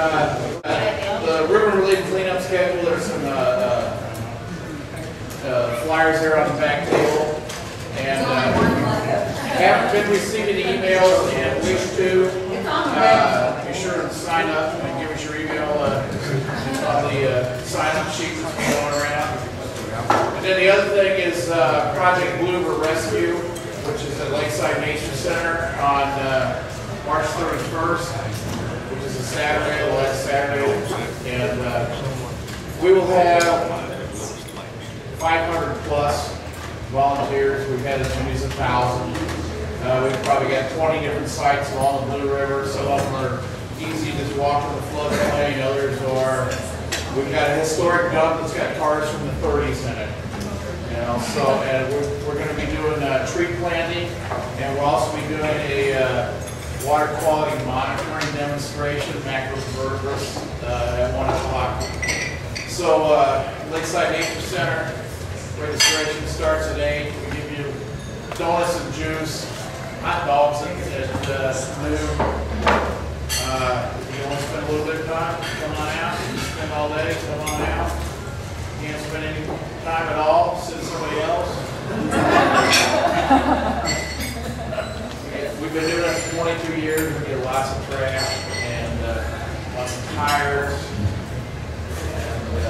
Uh, The river-related cleanup schedule, there's some uh, uh, flyers there on the back table. And haven't been receiving emails and wish to, uh, be sure to sign up and give us your email uh, on the uh, sign-up sheet that's going around. And then the other thing is Project Blue River Rescue, which is at Lakeside Nature Center on March 31st, which is a Saturday, the last Saturday. And uh, we will have 500 plus volunteers. We've had as many as a thousand. Uh, we've probably got 20 different sites along the Blue River. Some of them are easy to just walk on the floodplain. Others are, we've got a historic dump that's got cars from the 30s in it. You know, so, and we're, we're gonna be doing, uh, tree planting, and we'll also be doing a, uh, water quality monitoring demonstration, macro burgers, uh, at one o'clock. So, uh, Lakeside Nature Center, registration starts at eight, we give you donuts and juice, hot dogs at, at, uh, noon. Uh, if you wanna spend a little bit of time, come on out, If you spend all day, come on out. you Can't spend any time at all, send somebody else. We've been doing it for twenty-two years, we get lots of trash and, uh, lots of tires. And, uh,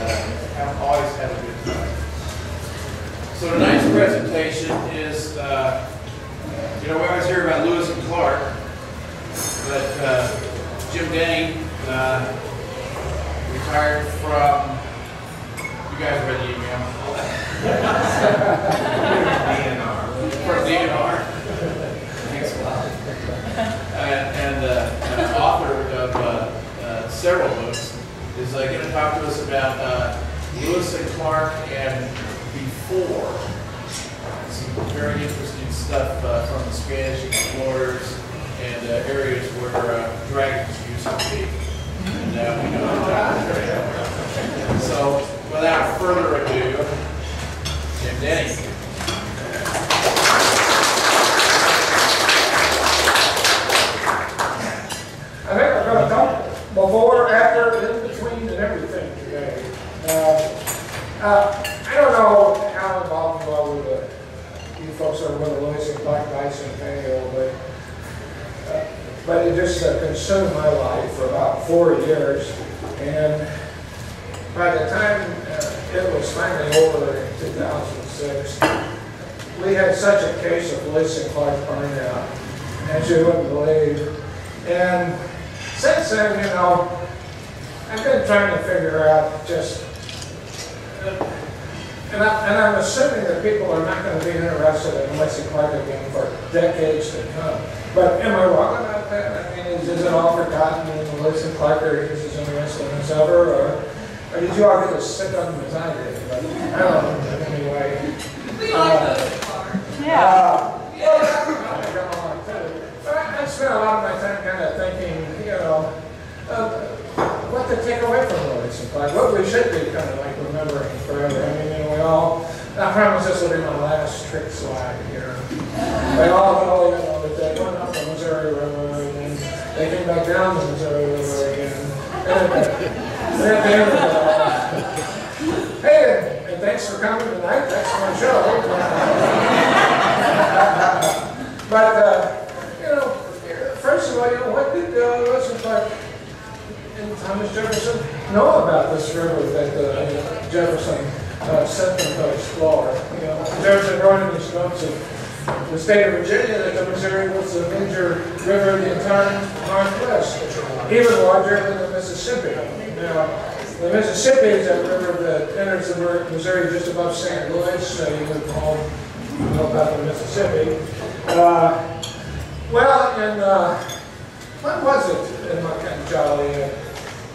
have, always had a good time. So tonight's presentation is, uh, you know, we always hear about Lewis and Clark, but, uh, Jim Denny, uh, retired from, you guys read the email? From DNR. Thanks a lot. And, and, uh, uh, author of, uh, uh, several books, is, uh, gonna talk to us about, uh, Lewis and Clark and before. Some very interesting stuff, uh, from the Spanish explorers and, uh, areas where, uh, dragons used to be. And, uh, we know that. So, without further it in Jolliet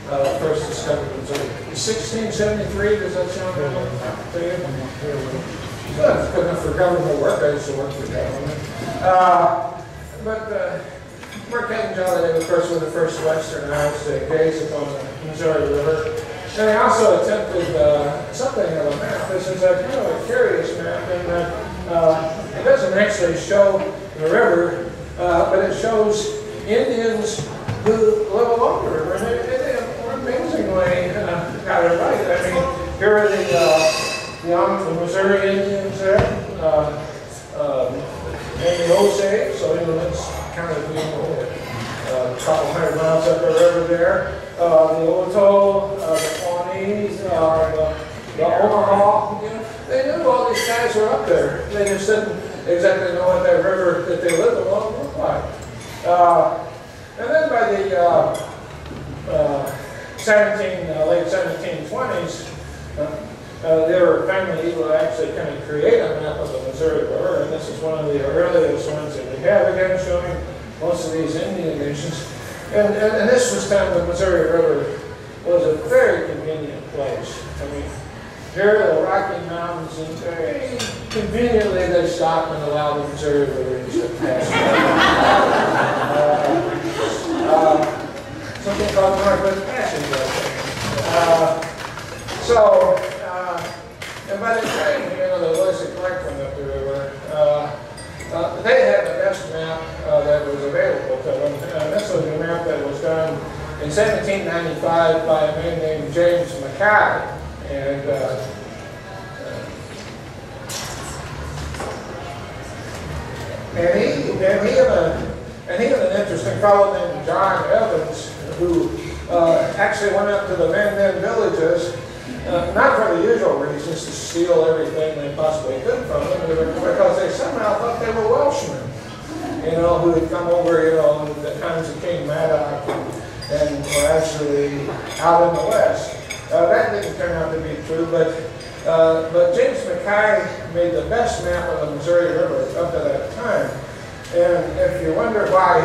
uh, uh, first discovered Missouri? 1673, does that sound familiar to you? Good, good enough for government work, I used to work for government. Uh, but uh, Marquette and Jolliet, they, of course, were the first Westerners to gaze upon the Missouri River. And they also attempted uh, something of a map. This is a kind of a curious map in that uh, it doesn't actually show the river, uh, but it shows Indians who live river. And they, they, got it right. I mean, here are the, uh, Am- the Missouri Indians there, uh, um, and the Osage, so, you know, that's kind of, you know, uh, a couple hundred miles up the river there. Uh, the Oto, uh, the Pawnees, uh, the, the Omaha, you know, they knew all these guys were up there. They just didn't exactly know what that river that they lived along looked like. Uh, and then by the, uh, uh, 17, uh, late 1720s, uh, uh, there were family who actually kind of create a map of the Missouri River, and this is one of the earliest ones that we have, again showing most of these Indian nations. And, and, and this was time the Missouri River was a very convenient place. I mean, here are the Rocky Mountains, and very conveniently they stop and allow the Missouri River to pass. Uh, something called Northwest Passage. Think. Uh, so, uh, and by the time, you know, the Lewis and Clark went up the river, uh, they had the best map that was available to them. Uh, this was a map that was done in 1795 by a man named James Mackay. And And he, and he and, a, and he and an interesting fellow named John Evans, who uh, actually went up to the Mandan villages, uh, not for the usual reasons to steal everything they possibly could from them, because they somehow thought they were Welshmen, you know, who had come over, you know, the times of King and, and were actually out in the West. Uh, that didn't turn out to be true, but uh, but James Mackay made the best map of the Missouri River up to that time. And if you wonder why,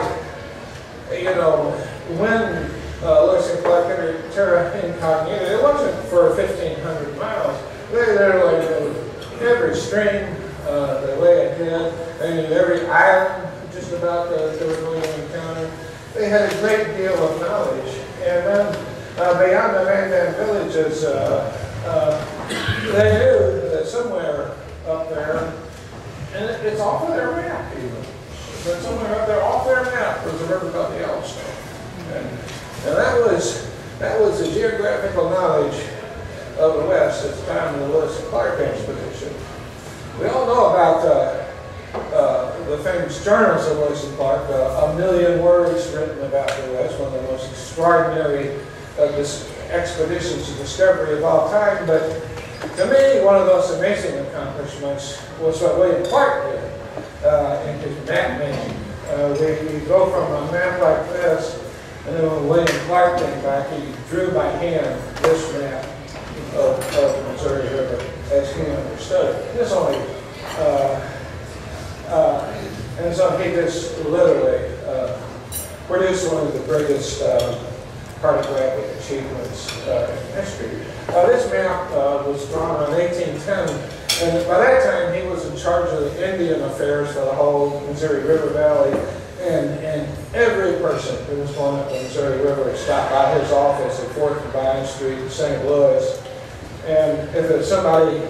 you know, when uh, Clark entered Terra Incognita, it wasn't for 1,500 miles. They literally knew every stream uh, that lay ahead. They knew every island just about that they were going to encounter. They had a great deal of knowledge. And then uh, beyond the Mandan villages, uh, uh, they knew that somewhere up there, and it's off of their map even, but somewhere up there off their map was a river called the Yellowstone. And, that was that was the geographical knowledge of the West at the time of the Lewis and Clark expedition. We all know about uh, uh, the famous journals of Lewis and Clark, uh, a million words written about the West, one of the most extraordinary expeditions of discovery of all time. But to me, one of those amazing accomplishments was what William Clark did uh, in his making. Uh, we, go from a map like this, and then when William Clark came back, he drew by hand this map of, of the Missouri River as he understood it. This only, uh, uh, and so he just literally uh, produced one of the greatest uh, cartographic achievements uh, in history. Uh, this map was drawn in 1810, and by that time he was in charge of the Indian affairs for the whole Missouri River Valley. And, and every person who was going up the Missouri River stopped by his office at 4th and Vine Street in St. Louis. And if it's somebody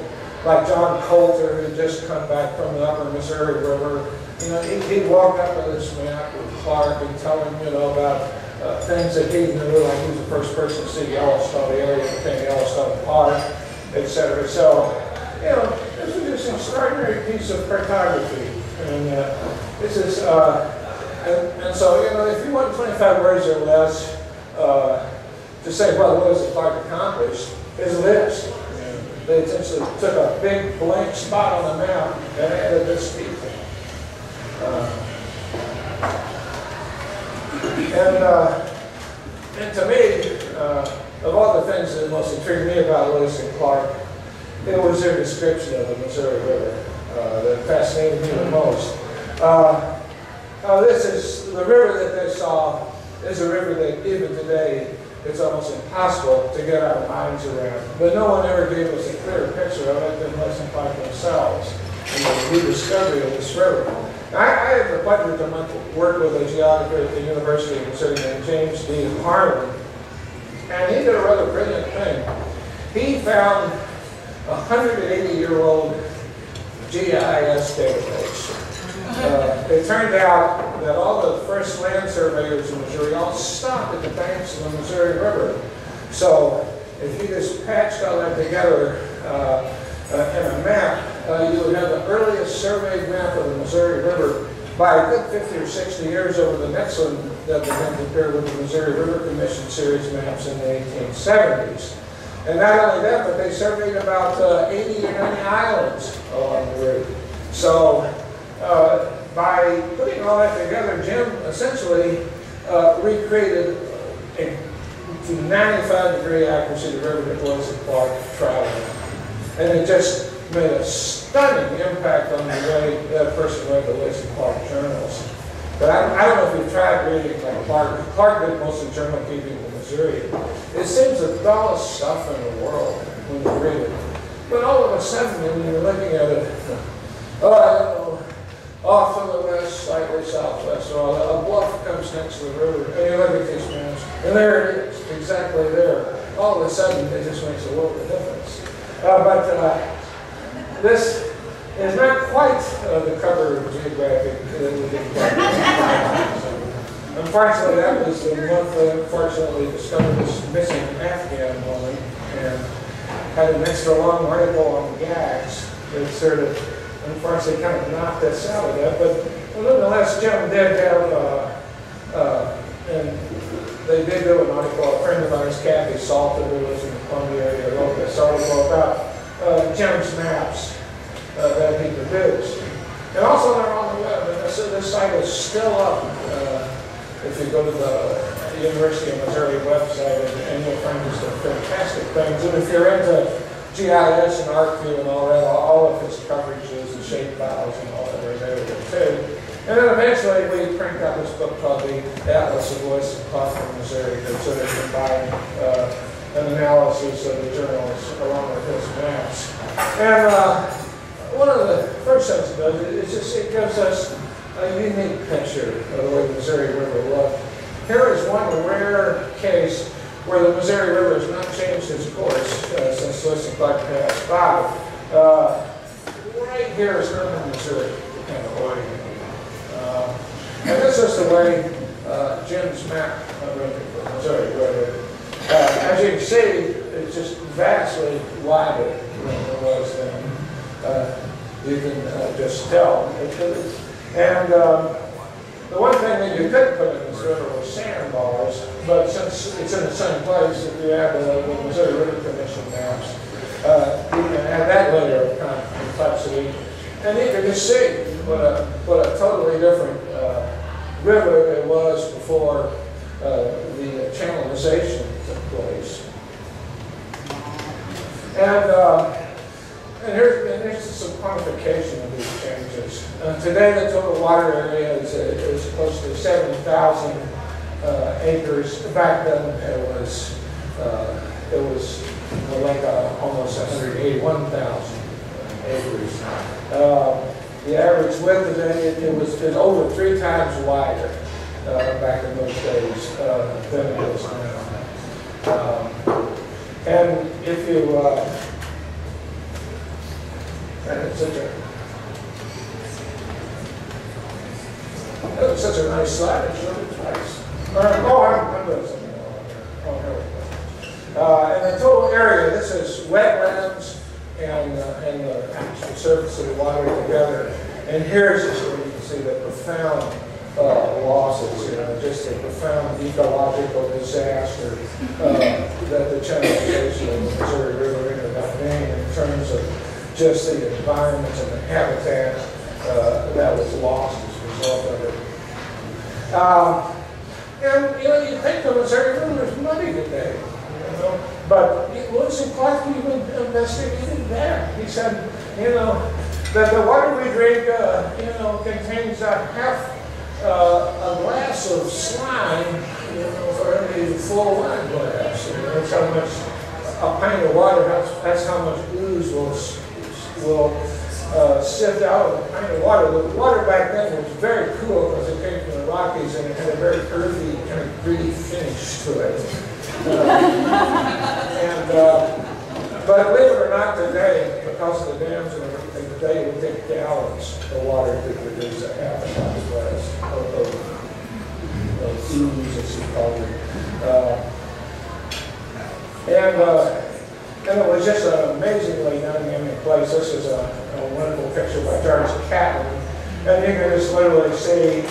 like John Colter who just come back from the upper Missouri River, you know, he, he'd walk up with this map with Clark and tell him, you know, about uh, things that he knew, like he was the first person to see Yellowstone, the area between Yellowstone Park, et cetera. So, you know, this is just an extraordinary piece of cartography. And uh, this is, uh, and, and so, you know, if you want 25 words or less uh, to say what Lewis and Clark accomplished, is this. They essentially took a big blank spot on the map and added this people. Uh, and, uh, and to me, uh, of all the things that most intrigued me about Lewis and Clark, it was their description of the Missouri River uh, that fascinated me the most. Uh, uh, this is the river that they saw is a river that even today it's almost impossible to get our minds around. But no one ever gave us a clearer picture of it than and Clark themselves in the rediscovery of this river. I, I had the pleasure to work with a geographer at the University of Missouri named James D. Harlan, and he did a rather brilliant thing. He found 180-year-old GIS database. Uh, it turned out that all the first land surveyors in Missouri all stopped at the banks of the Missouri River. So if you just patched all that together uh, uh, in a map, uh, you would have the earliest surveyed map of the Missouri River by a good 50 or 60 years over the next one that began to appear with the Missouri River Commission series maps in the 1870s. And not only that, but they surveyed about uh, 80 or 90 islands along the route. So uh, by putting all that together, Jim essentially uh, recreated a, to 95 degree accuracy the river that Lewis and Clark traveled. And it just made a stunning impact on the way that person read the Lewis and Clark journals. But I, I don't know if you've tried reading like Clark. Clark did most of the journal keeping It seems the dullest stuff in the world when you read it. But all of a sudden, when you're looking at it, oh, know, off to the west, slightly southwest, or a bluff comes next to the river, and you look at these maps, and there it is, exactly there. All of a sudden, it just makes a world of difference. Uh, but uh, this is not quite uh, the cover of Geographic did. Unfortunately, that was the month that unfortunately discovered this missing Afghan woman and had an extra long article on gags that sort of unfortunately kind of knocked us out of that. But nonetheless, Jim did have, uh, uh, and they did do an article, a friend of ours, Kathy Salter, who lives in the Columbia area, wrote this article about uh, Jim's maps uh, that he produced. And also they're on the web, and this, this site is still up. Uh, if you go to the University of Missouri website, and, and you'll find just some fantastic things. And if you're into GIS and ArcView and all that, all of his coverages and shape files and all that are there too. And then eventually we printed out this book called the Atlas of Lewis and from Missouri that sort of combined uh, an analysis of the journals along with his maps. And uh, one of the first things it does is just it gives us a unique picture of the way the Missouri River looked. Here is one rare case where the Missouri River has not changed its course uh, since Lewis and Clark passed by. Uh, right here is Hermann, Missouri, and Oregon. Uh, and this is the way uh, Jim's map of Missouri River. Uh, as you can see, it's just vastly wider than it was then. Uh, you can uh, just tell. And um, the one thing that you could put in this river was sandbars, but since it's in the same place, if you add the, the Missouri River Commission maps, uh, you can add that layer of kind of complexity. And you can just see what a, what a totally different uh, river it was before uh, the channelization took place. And uh, and here's, and here's some quantification of these changes. Uh, today, the total water area is, is close to 70,000 uh, acres. Back then, it was uh, it was like uh, almost 181,000 acres. Uh, the average width today it, it was over three times wider uh, back in those days than it is now. Um, and if you and it's such a, that was such a nice slide, it showed it twice. Oh, I'm doing something. Oh, here we go. Uh, and the total area, this is wetlands and, uh, and the actual surface of the water together. And here's just where you can see the profound uh, losses, you know, just a profound ecological disaster uh, that the channelization of the Missouri River ended up being in terms of just the environment and the habitat uh, that was lost as a result of it. Um, and, you know, you think the Missouri River is money today, you know, but Lewis and Clark even investigated that. He said, you know, that the water we drink, uh, you know, contains a half uh, a glass of slime, you know, for every full wine glass. You know, that's how much a pint of water, that's, that's how much ooze will will uh, sift out of the kind of water. The water back then was very cool because it came from the Rockies and it had a very earthy, kind of gritty finish to it. Uh, and, uh, but believe it or not, today, because of the dams and everything, today would take gallons of water to produce a half a ton glass of, of, of ooze, as you call it. Uh, And, uh, and it was just an amazingly dynamic place. This is a, a wonderful picture by Charles Catlin. And you can just literally see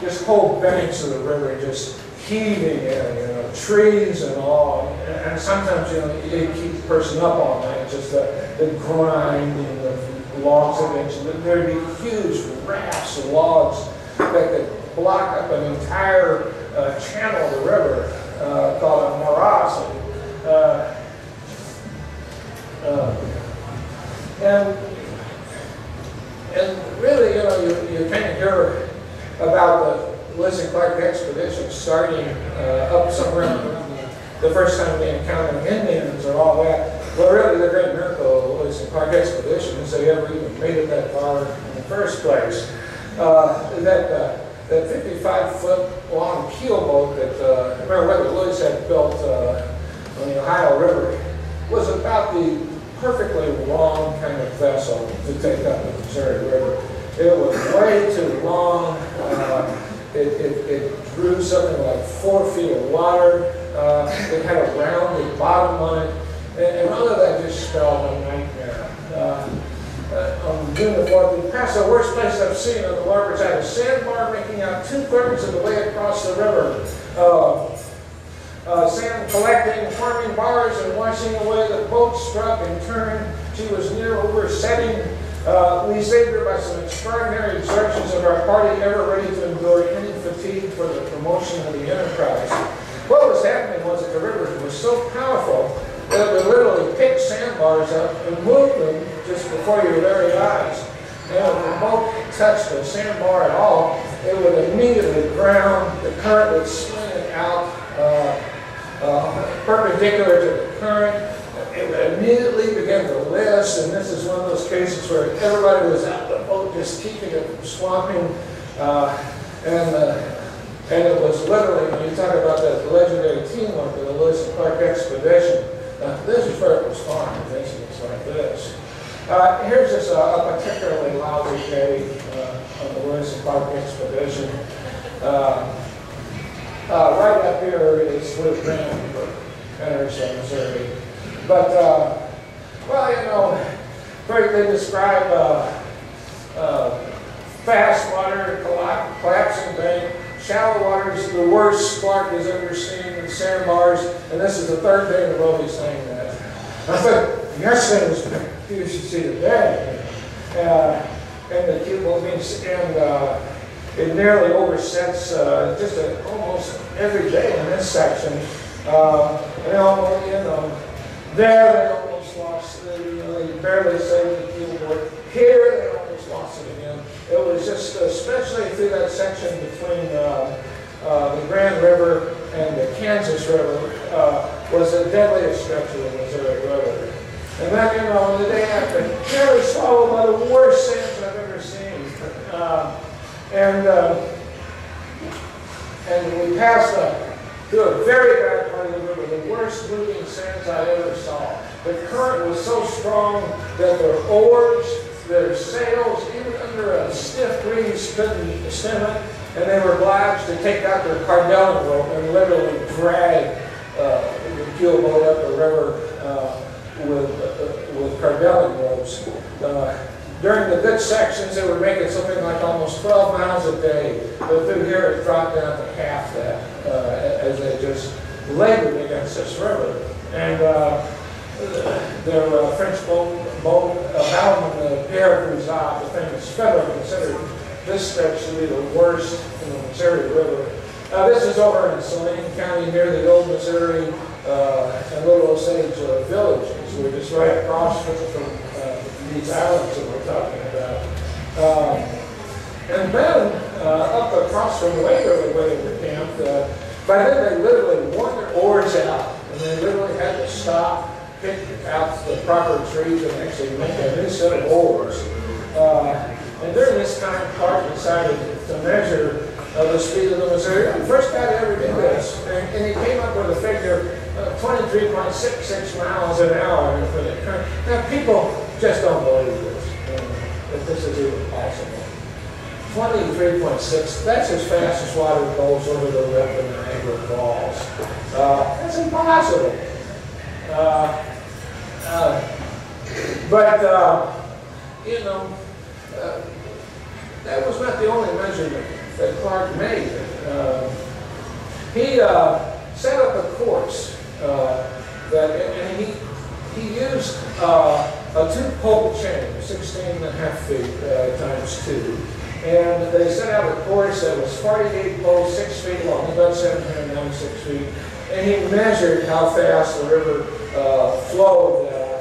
this whole banks of the river just heaving in, you know, trees and all. And, and sometimes, you know, you keep the person up all night, just the, the grinding of logs against it. There'd be huge rafts of logs that could block up an entire uh, channel of the river uh, called a morass. Uh, uh, and, and really, you know, you, you kind of hear about the Lewis and Clark expedition starting uh, up somewhere the, the first time they encountered Indians or all that. Well, really, the great miracle of the Lewis and Clark expedition is they ever even made it that far in the first place. Uh, that uh, that 55-foot long keel boat that uh, Meriwether Lewis had built uh, on the Ohio River was about the perfectly wrong kind of vessel to take up the Missouri River. It was way too long. Uh, it, it, it, drew something like four feet of water. Uh, it had a rounded bottom on it. And, and all of that just spelled a nightmare. Uh, uh, on June the 4th, we passed the worst place I've seen on the larboard side, a sandbar making out two-thirds of the way across the river. Uh, uh, sand collecting, forming bars, and washing away. The boat struck and turned. She was near oversetting. Uh, we saved her by some extraordinary exertions of our party, ever ready to endure any fatigue for the promotion of the enterprise. What was happening was that the river was so powerful that it would literally pick sandbars up and move them just before your very eyes. And if the boat touched a sandbar at all, it would immediately ground, the current would spin it out uh, perpendicular to the current. It immediately begin to list, and this is one of those cases where everybody was out the boat just keeping it from swamping. Uh, and, uh, and it was literally, when you talk about that legendary teamwork of the Lewis and Clark expedition, uh, this is where it was fun, incidents like this. Uh, here's just a, a, particularly lousy day uh, the Lewis and Clark expedition. Uh, uh, right up here is Blue Grand Henderson, Missouri. But, uh, well, you know, they describe uh, uh, fast water, collapsing bank, shallow water is the worst Clark has ever seen in sandbars, and this is the third day in a row he's saying that. I thought, yesterday was, you should see the day. Uh, and the people, and uh, it nearly oversets uh, just a, almost every day in this section. Uh, and you know, there they almost lost, the, you know, they barely saved the keelboat. Here they almost lost it again. It was just, especially through that section between uh, uh, the Grand River and the Kansas River, uh, was the deadliest stretch of the Missouri River. And then, you know, the day after, nearly swallowed by the worst sands I've ever seen. Uh, and, uh, and we passed uh, through a very bad part of the river, the worst moving sands I ever saw. The current was so strong that their oars, their sails, even under a stiff breeze, couldn't stem it. And they were obliged to take out their cordelling rope and literally drag uh, the keel boat up the river uh, with, uh, with cordelling ropes. During the good sections, they were making something like almost 12 miles a day. But through here, it dropped down to half that uh, as they just labored against this river. And uh, their French boat, boat uh, the Pierre Cruzat, the famous Federer, considered this stretch to be the worst in the Missouri River. Now, this is over in Saline County near the old Missouri uh, and Little Osage uh, villages. We're just right across from, uh, these islands talking about. Um, and then uh, up across from Waverly where they were camped, uh, by then they literally wore their oars out and they literally had to stop, pick out the proper trees and actually make a new set of oars. Uh, and during this time, Clark decided to measure uh, the speed of the Missouri. The first guy to ever do this, and, and he came up with a figure of 23.66 miles an hour for the current. Now, people just don't believe this, that this is even possible. 23.6, that's as fast as water goes over the lip of Niagara Falls. Uh, that's impossible. Uh, uh, but, uh, you know, uh, that was not the only measurement that Clark made. Uh, he set up a course that, and he, he used a two-pole chain, 16 and a half feet uh, times two. And they set out a course that was 48 poles, six feet long, about 796 feet. And he measured how fast the river uh, flowed uh,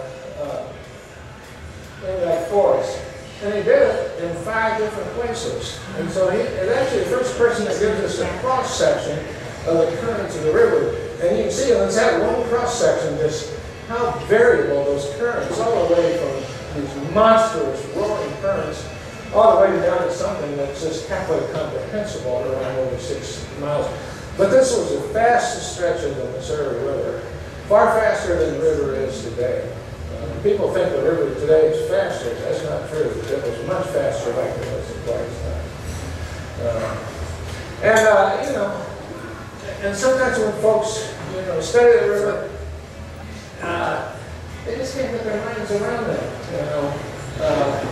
in that forest. And he did it in five different places. And so he, and actually the first person that gives us a cross section of the currents of the river. And you can see on that one cross section just how variable those currents, all the way from these monstrous roaring currents, all the way down to something that's just halfway comprehensible around over six miles. But this was the fastest stretch of the Missouri River, far faster than the river is today. Uh, people think the river today is faster. That's not true. It was much faster back in Clark's time. Uh, and, uh, you know, and sometimes when folks, you know, study the river, uh, they just can't get their minds around that, you know. Uh,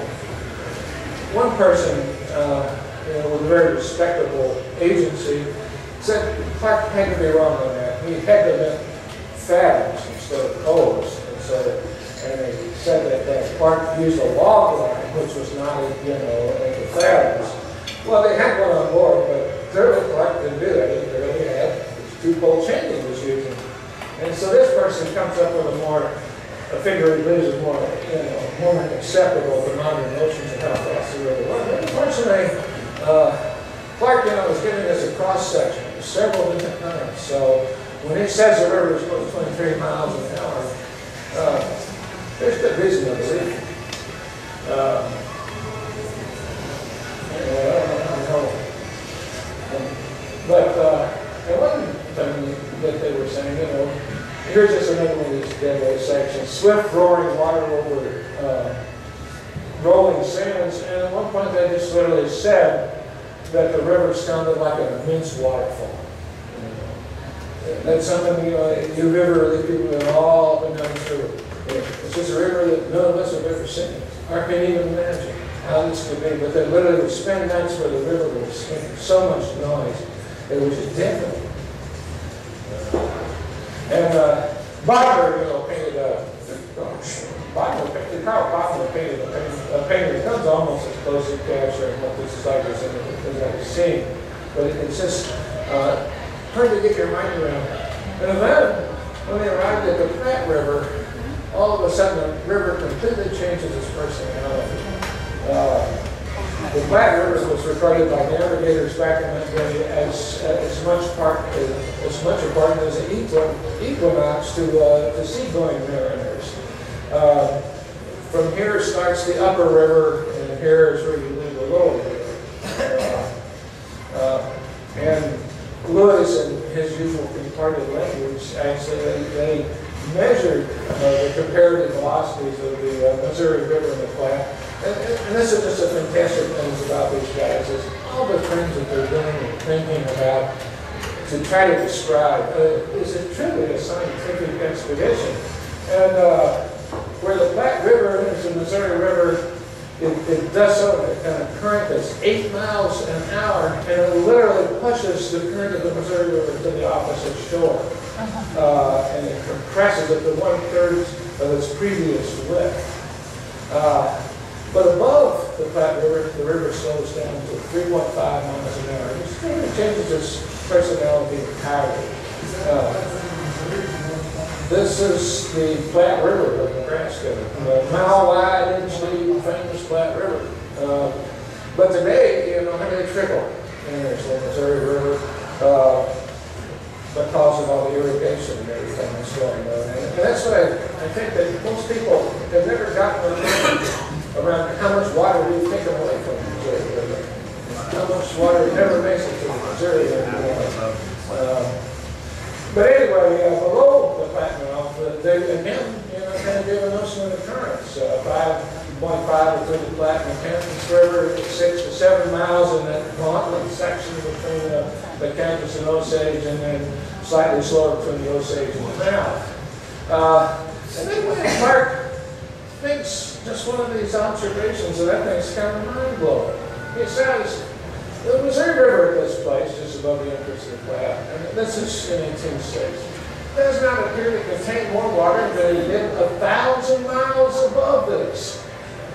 one person, uh, you know, with a very respectable agency, said Clark had to be wrong on that. He had to meant fathoms instead of coals. And so, and he said that, that Clark used a log line, which was not, you know, into fathoms. Well, they had one on board, but clearly Clark didn't do that. He clearly had two-pole chain he was using. And so this person comes up with a more, a figure believes is more, you know, more acceptable to modern notions of how fast the river was. Unfortunately, uh, Clark, you know, was giving us a cross-section of several different currents. So when he says the river is going 23 miles an hour, uh, there's good reason to believe it. Uh, anyway, I don't, know. Um, But, uh, and one that they were saying, you know, here's just another one of these deadweight sections. Swift roaring water over uh, rolling sands. And at one point they just literally said that the river sounded like an immense waterfall. That's something, you know, you river that people have all been down through. It's just a river that none of us have ever seen, I can't even imagine how this could be. But they literally would spend nights where the river was so much noise, it was just deafening. And uh, Bodmer, you know, painted a, Bodmer painted, Karl Bodmer painted a, painting- a painting that comes almost as close to capturing what this is like as I've seen. But it's just uh, hard to get your mind around. And then, when they arrived at the Platte River, all of a sudden the river completely changes its personality. Uh, the Platte River was regarded by navigators back in that day as, as much part, as much a part as an equi- equinox to, uh, to seagoing mariners. Uh, from here starts the upper river, and here is where you leave the lower river. Uh, uh, and Lewis, in his usual comparted language, actually, they, they measured uh, the comparative velocities of the uh, Missouri River and the Platte. And, and, this is just a fantastic thing about these guys, is all the things that they're doing and thinking about to try to describe. Uh, is it truly a scientific expedition? And uh, where the Platte River enters the Missouri River, it, it does so in a kind of current that's eight miles an hour, and it literally pushes the current of the Missouri River to the opposite shore. Uh, and it compresses it to one third of its previous width. Uh, but above the Platte River, the river slows down to 3.5 miles an hour. It really changes its personality entirely. Uh, this is the Platte River of Nebraska, the mile wide, inch famous Platte River. Uh, but today, you know, how they trickle in this Missouri River uh, because of all the irrigation and everything that's going on. And that's what I, I think that most people have never gotten around how much water we've taken away from the Missouri. How much water never makes it to the Missouri River. Uh, but anyway, uh, below the Mouth, uh, they again, you know, kind of give a notion of the currents. Uh, 5.5 between the Platte and Kansas River, six to seven miles in that gauntlet section between uh, the Kansas and Osage, and then slightly slower between the Osage and the mouth. Uh, and then William Clark makes just one of these observations that I think is kind of mind blowing. He says, the Missouri River at this place, just above the entrance of the Platte, and this is in 1860, does not appear to contain more water than it did a thousand miles above this.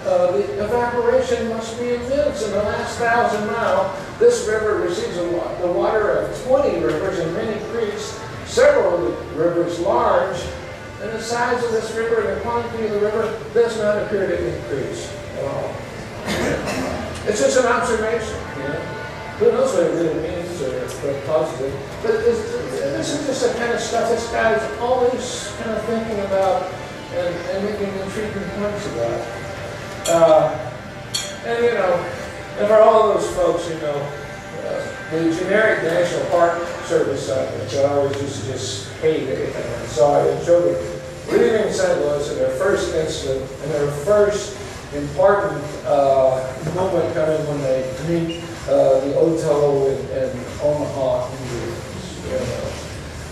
Uh, the evaporation must be immense in the last thousand mile. This river receives wa- the water of 20 rivers and many creeks, several of rivers large, and the size of this river and the quantity of the river does not appear to increase at all. It's just an observation, you know. Who knows what it really means or what causes. But this, this is just the kind of stuff this guy's always kind of thinking about and, and making intriguing points about. Uh, and you know, and for all those folks, you know, uh, the generic National Park Service site, which I always used to just hate anything I saw it in children, leaving St. Louis in their first incident and their first important uh, moment coming when they meet uh, the Otoe and, Omaha Indians.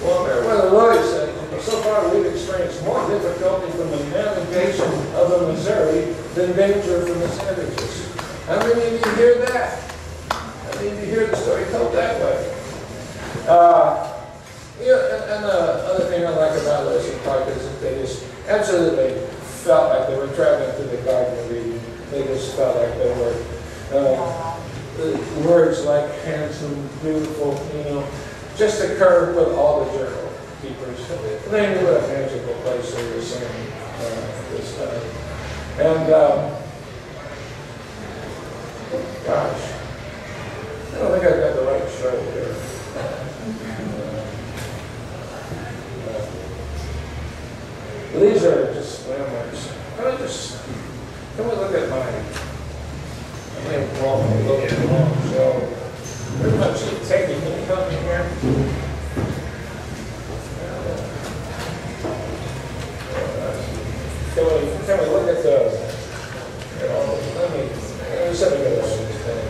Well, Meriwether Lewis said, "You so far we've experienced more difficulty from the navigation of the Missouri than danger from the savages. How many of you hear that? How many of you hear the story told that way? Uh, yeah, and, and the other thing I like about Lewis Clark is that they just absolutely felt like they were traveling through the Garden of Eden. They just felt like they were, uh, words like handsome, beautiful, you know, just occur with all the journal keepers. They knew what a magical place they were seeing uh, this time. And, um, gosh, I don't think I've got the right show here. These are just landmarks. Can I just, can we look at my, I may have wrong, a little bit wrong, so, pretty much taking, can you come in here? Can we, can we look at the, you know, let me, let me set me this thing.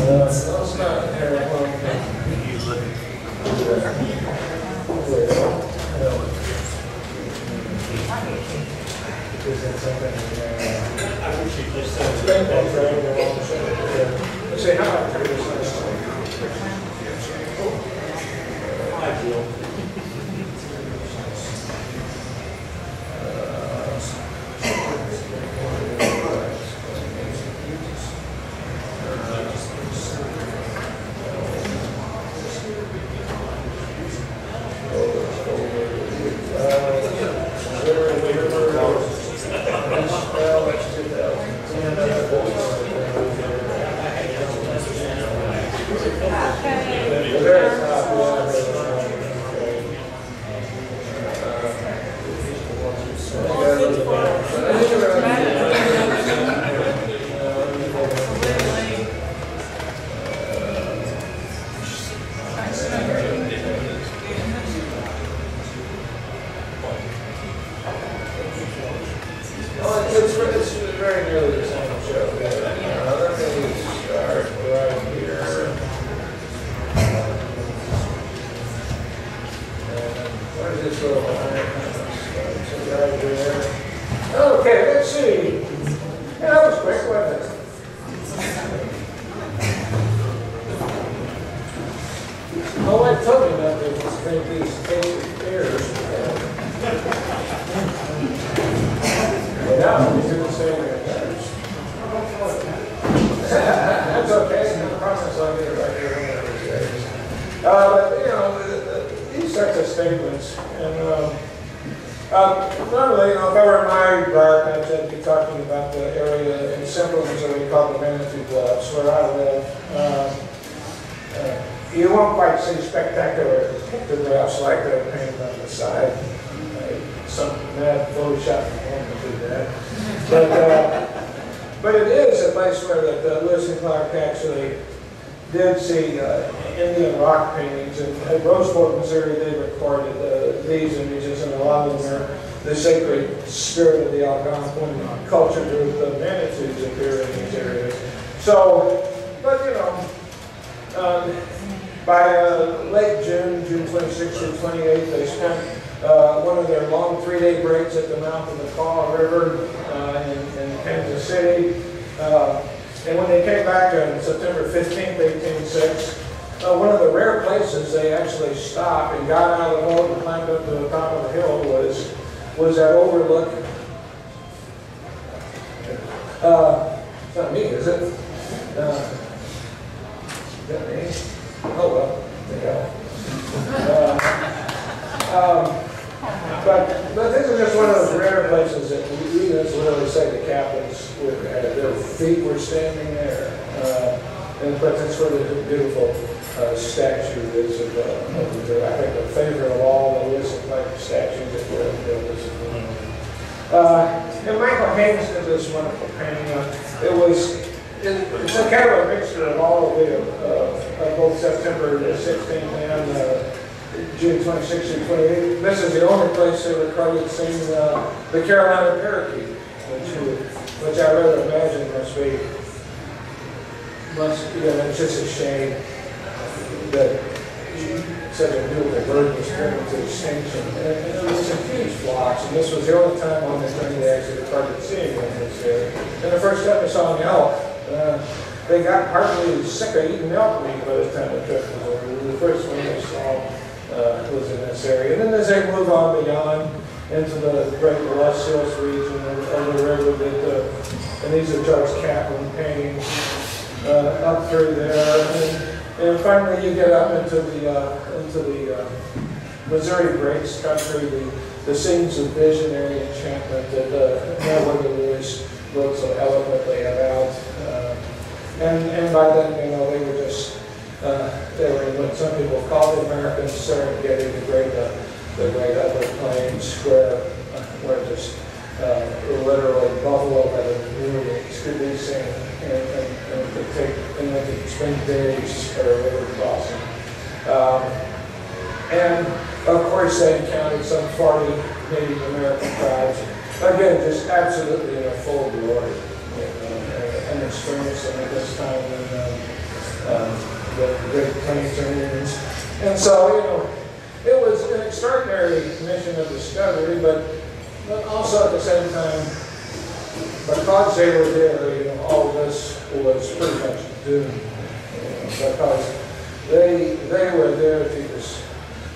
Uh, no, well, Let's how about did see uh, Indian rock paintings. At Rocheport, Missouri, they recorded uh, these images, and a lot of them are the sacred spirit of the Algonquin culture group, the Manitous appear in these areas. So, but you know, um, by uh, late June, June 26th or 28th, they spent uh, one of their long three-day breaks at the mouth of the Kaw River uh, in, in Kansas City. Uh, and when they came back on September 15th, 1806, uh, one of the rare places they actually stopped and got out of the boat and climbed up to the top of the hill was was that overlook. Uh, it's not me, is it? Uh, is that me? Oh well, there you go. Uh, um, but, but this is just one of those rare places that we, just literally say the captains were, their feet were standing there. Uh, and but that's where the beautiful uh, statue is of, uh, of the, I think the favorite of all the list of like statues that were built. Is. Uh, and Michael Haynes did this wonderful painting. Uh, it was it's a kind of a mixture of all of the uh, both September 16th and uh, June 26th and 28th. This is the only place they recorded seeing uh, the Carolina parakeet, which, which I rather imagine must be, must, you know, it's just a shame that such a beautiful bird was turned into extinction. And, it was in huge flocks, and this was the only time on the journey they actually recorded seeing one this year. And the first time I saw an elk, uh, they got partly sick of eating elk meat by the time the trip was over. It was the first one they saw uh, was in this area. And then as they move on beyond into the Great West Hills region of the river, that, uh, and these are George Catlin paintings uh, up through there. And, and finally you get up into the, uh, into the Missouri Breaks country, the, the scenes of visionary enchantment that uh, Meriwether Lewis wrote so eloquently about. Uh, and, and by then, you know, they were they were what some people call the American Serengeti, the great, uh, the great upper plains, where, uh, where just uh, literally buffalo had a really extremely and, and, and could take, and they could spend days at a river crossing. Um, and of course, they encountered some 40 Native American tribes. Again, just absolutely in a full glory. You know, and experience them at this time when um, um, Indians. And so, you know, it was an extraordinary mission of discovery, but, but also at the same time, because they were there, you know, all of this was pretty much doomed. You know, because they, they were there to, just,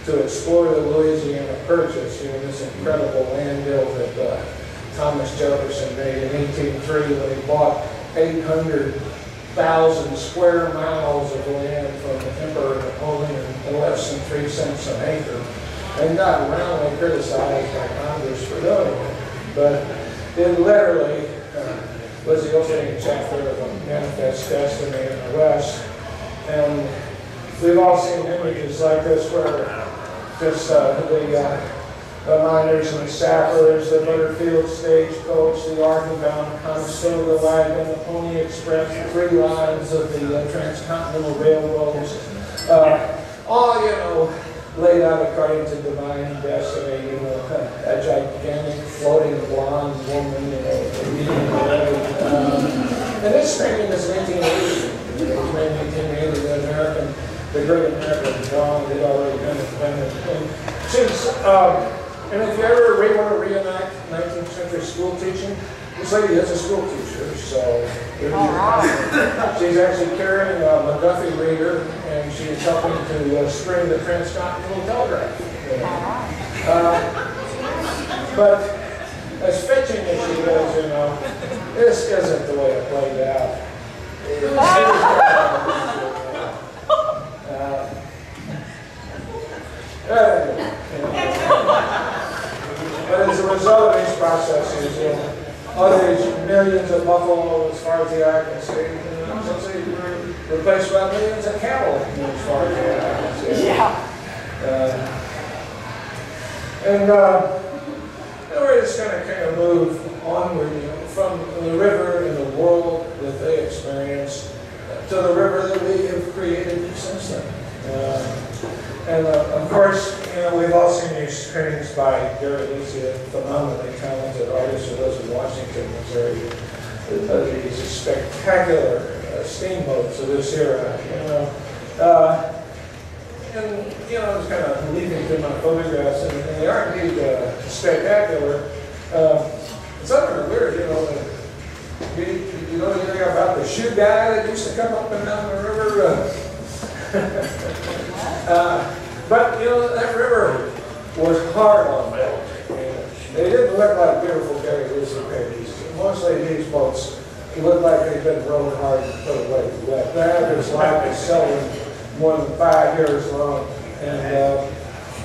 to explore the Louisiana Purchase, you know, this incredible land deal that uh, Thomas Jefferson made in 1803 when he bought 800 thousand square miles of land from the Emperor Napoleon less than three cents an acre, and got roundly criticized by Congress for doing it. But it literally uh, was the opening chapter of a manifest destiny in the West. And we've all seen images like this where just uh, the uh, the miners and the sappers, the Butterfield stagecoach, the Oregon-bound Conestoga wagon, the Pony Express, the three lines of the uh, transcontinental railroads, uh, all, you know, laid out according to divine destiny, you know, a gigantic floating blonde woman, you know, the. Um, and this painting is 1980, you know, it was made in 1880, the American, the great American dawn had already been invented. And since, um, and if you ever re want to reenact 19th century school teaching, this lady is a school teacher, so she's actually carrying a McGuffey reader, and she is helping to uh, string the transcontinental telegraph. Uh, but as fetching as she is, you know, this isn't the way it played out. It was, uh, but as a result of these processes, know, all millions of buffalo as far as the eye can see, replaced by millions of cattle as far as the eye can see. Yeah. Uh, and uh, we're just going to kind of move onward you know, from the river and the world that they experienced to the river that we have created since then. Uh, and uh, of course, you know, we've all seen these paintings by Gary Lucy, a phenomenally talented artist who lives in Washington, Missouri. Uh, these spectacular uh, steamboats of this era, you know. Uh, and, you know, I was kind of leafing through my photographs, and, and they are indeed uh, spectacular. Uh, something are weird, you know, uh, you, you know anything about the shoe guy that used to come up and down the river? But, you know, that river was hard on and They didn't look like beautiful Gary Lucy babies. Mostly these boats looked like they'd been rowed hard and put away to wet. The average life is seldom more than five years long. And, uh,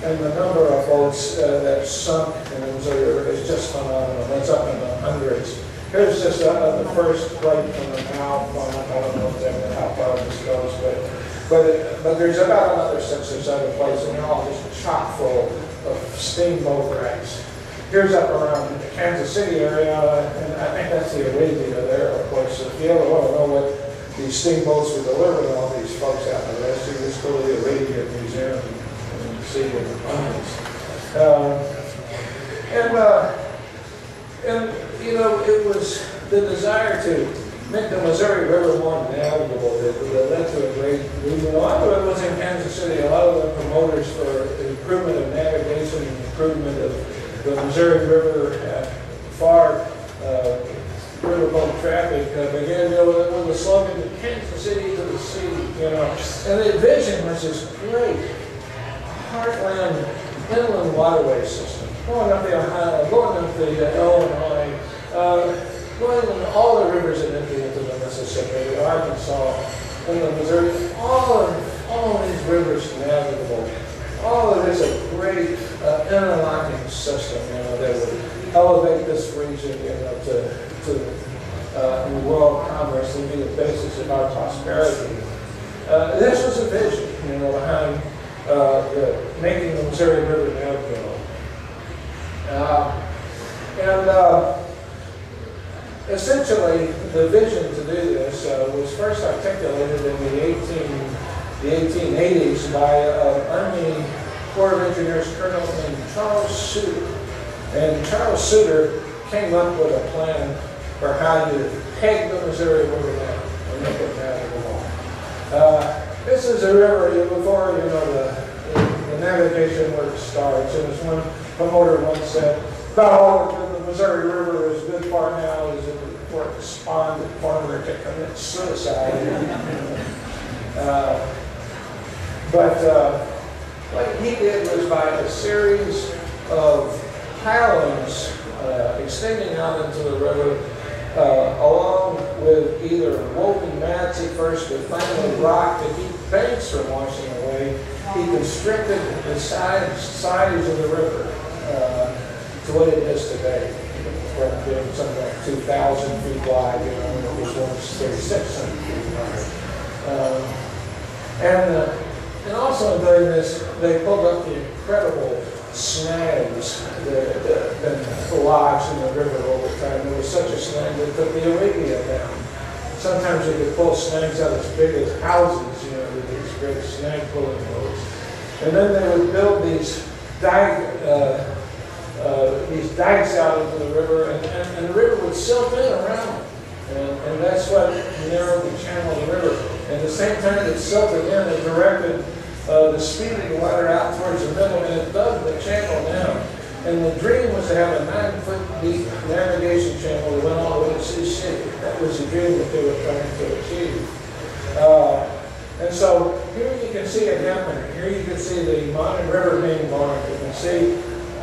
and the number of boats uh, that sunk in the Missouri is just phenomenal. It's up in the hundreds. Here's just uh, the first plate from the mouth. I don't know how far this goes, but but, it, but there's about another six or seven places, and they're all just chock full of steamboat wrecks. Here's up around the Kansas City area, and I think that's the Arabia there, of course. If you ever want to know what these steamboats were delivering all these folks out in the West, you just go to the Arabia Museum and see what the finds. Um, and, uh, and, you know, it was the desire to make the Missouri River more navigable that, led to a great movement. A lot of it was in Kansas City. A lot of the promoters for improvement of navigation and improvement of the Missouri River uh, far uh, riverboat traffic uh, began you know, with, with the slogan Kansas City to the sea, you know. And the vision was this great heartland inland waterway system going up the Ohio, going up the uh, Illinois, all the rivers that empty into the Mississippi, the Arkansas, and the Missouri, all of, all of these rivers navigable. All of this a great uh, interlocking system, you know, that would elevate this region, you know, to, to uh, world commerce and be the basis of our prosperity. Uh, this was a vision, you know, behind uh, the, making the Missouri River navigable. Uh, and uh, essentially, the vision to do this uh, was first articulated in the 18, the 1880s by an Army Corps of Engineers colonel named Charles Suter. And Charles Suter came up with a plan for how to peg the Missouri River down and make it navigable. Uh, this is a river before you know the, the, navigation work starts. And as one promoter once said, about all Missouri River is a good far now is it for a despondent farmer to commit suicide. uh, but uh, what he did was by a series of pilings uh, extending out into the river, uh, along with either woven mats at first, but finally rock to keep banks from washing away, he constricted the sides, sides of the river uh, to what it is today from being something like 2,000 feet wide, you know, and was once 3,600 feet wide. Um, and, uh, and also during this, they pulled up the incredible snags that had been lodged in the river over time. There was such a snag that took the Arabia down. Sometimes they could pull snags out as big as houses, you know, with these great snag pulling boats. And then they would build these dike, uh, uh, these dikes out into the river, and, and, and the river would silt in around them. And, and that's what narrowed the channel of the river. And the same time it silted in, it directed uh, the speed of the water out towards the middle, and it dug the channel down. And the dream was to have a nine-foot deep navigation channel that went all the way to Sioux City. That was the dream that they were trying to achieve. Uh, and so here you can see it happening. Here you can see the modern river being born. You can see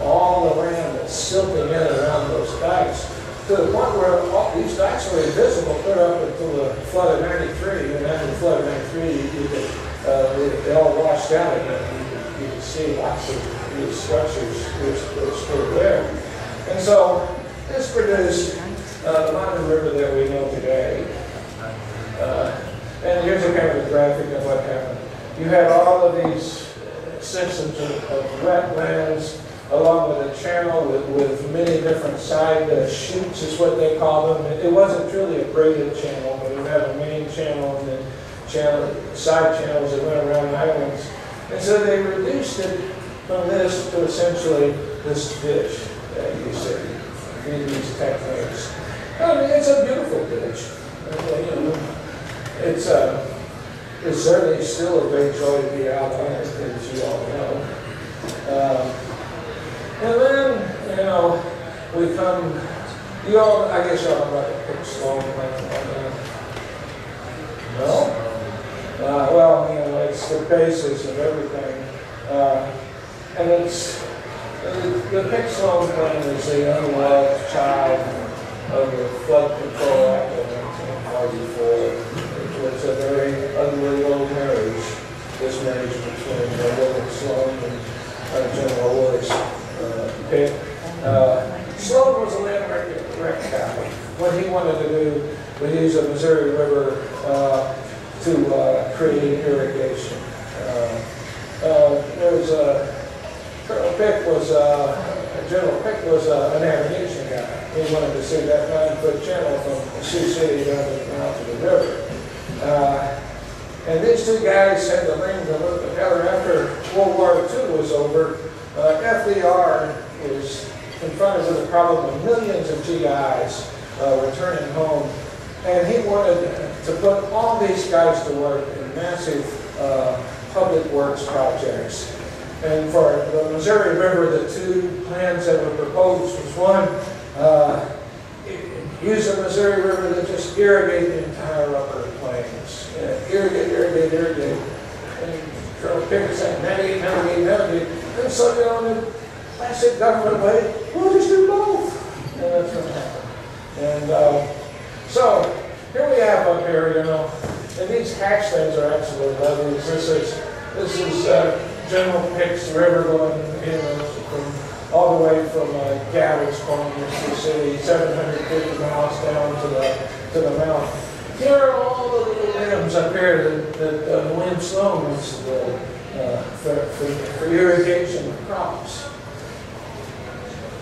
all the land silting in around those dikes to the point where all, these dikes were invisible clear up until the flood of 93. And after the flood of 93, you, you could, uh, they, they, all washed out again. You could, you could see lots of these structures still there. And so this produced uh, the modern river that we know today. Uh, and here's a kind of a graphic of what happened. You had all of these systems of, of wetlands, along with a channel with, with many different side uh, chutes is what they call them. It, it, wasn't truly a braided channel, but would have a main channel and then channel, side channels that went around islands. And so they reduced it from this to essentially this ditch that you see these techniques. I mean, it's a beautiful. You know, it's, uh, it's certainly still a great joy to be out on it, as you all know. Um, and then, you know, we come, you all, I guess y'all know about the Pick plan. No? Uh, well, you know, it's the basis of everything. Uh, and it's, the, Pick Sloan plan is the unloved child of the Flood Control Act of 1944, which was a very ugly old marriage, this marriage between William Sloan and uh, General Lewis Pick. Uh, Sloan was a land rec- rec guy. What he wanted to do was use the Missouri River uh, to uh, create irrigation. Uh, uh, there was a Colonel Pick was, uh, General Pick was uh, a navigation guy. He wanted to see that nine-foot channel from Sioux City down to, down to the river. And these two guys had the ring to look together after World War II was over. Uh, FDR was confronted with the problem of millions of GIs uh, returning home. And he wanted to put all these guys to work in massive uh, public works projects. And for the Missouri River, the two plans that were proposed was one, uh, use the Missouri River to just irrigate the entire upper plains. Uh, irrigate, irrigate, irrigate. And Colonel Pickett said, navigate, navigate, navigate. And so, you the classic government way, we'll just do both. And that's what happened. And uh, so, here we have up here, you know, and these hatch things are absolutely lovely. This is, this is uh, General Pick's River going in from all the way from uh, Gavin's Point, Mississippi City, 750 miles down to the to the mountain. Here are all the little dams up here that, that uh, William Sloan wants to build uh, for, for, for irrigation of crops.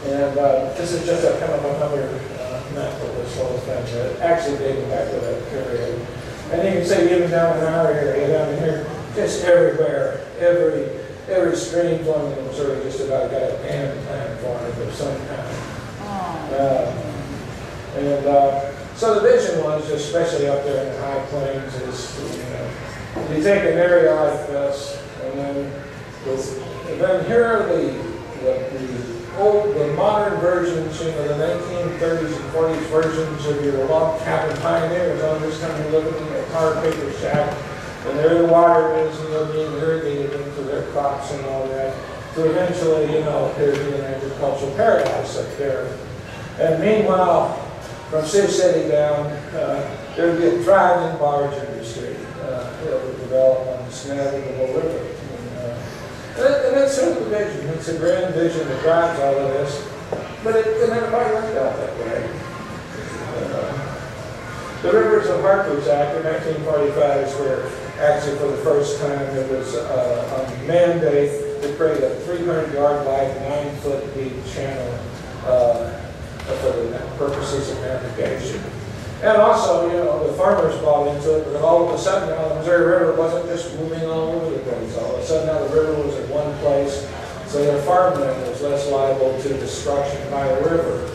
And uh, this is just a kind of another uh, map of this whole thing, uh, actually dating back to that period. And you can see even down in our area, down here, just everywhere, every every stream flowing in the Missouri just about got a dam plan for it of some kind. Uh, and uh, so the vision was, especially up there in the high plains, is you know, you take an area like this, and then and then here are the the, the old, the modern versions, you know, the 1930s and 40s versions of your log cabin pioneers. On this time, you're looking at a tar paper shack and they're in the water bins and they're being irrigated into their crops and all that. To eventually, you know, to be an agricultural paradise up there. And meanwhile, from Sioux City down, uh, there would be a thriving barge industry uh, that would develop on the Snavable River. And, uh, and, that's of the vision. It's a grand vision that drives all of this. But it, it never quite worked out that way. Uh, the Rivers of Harbors Act in 1945 is where actually for the first time there was uh, a mandate to create a 300 yard wide, nine foot deep channel uh, for the purposes of navigation. And also, you know, the farmers bought into it, but all of a sudden now the Missouri River wasn't just moving all over the place. All of a sudden now the river was in one place, so their farmland was less liable to destruction by the river.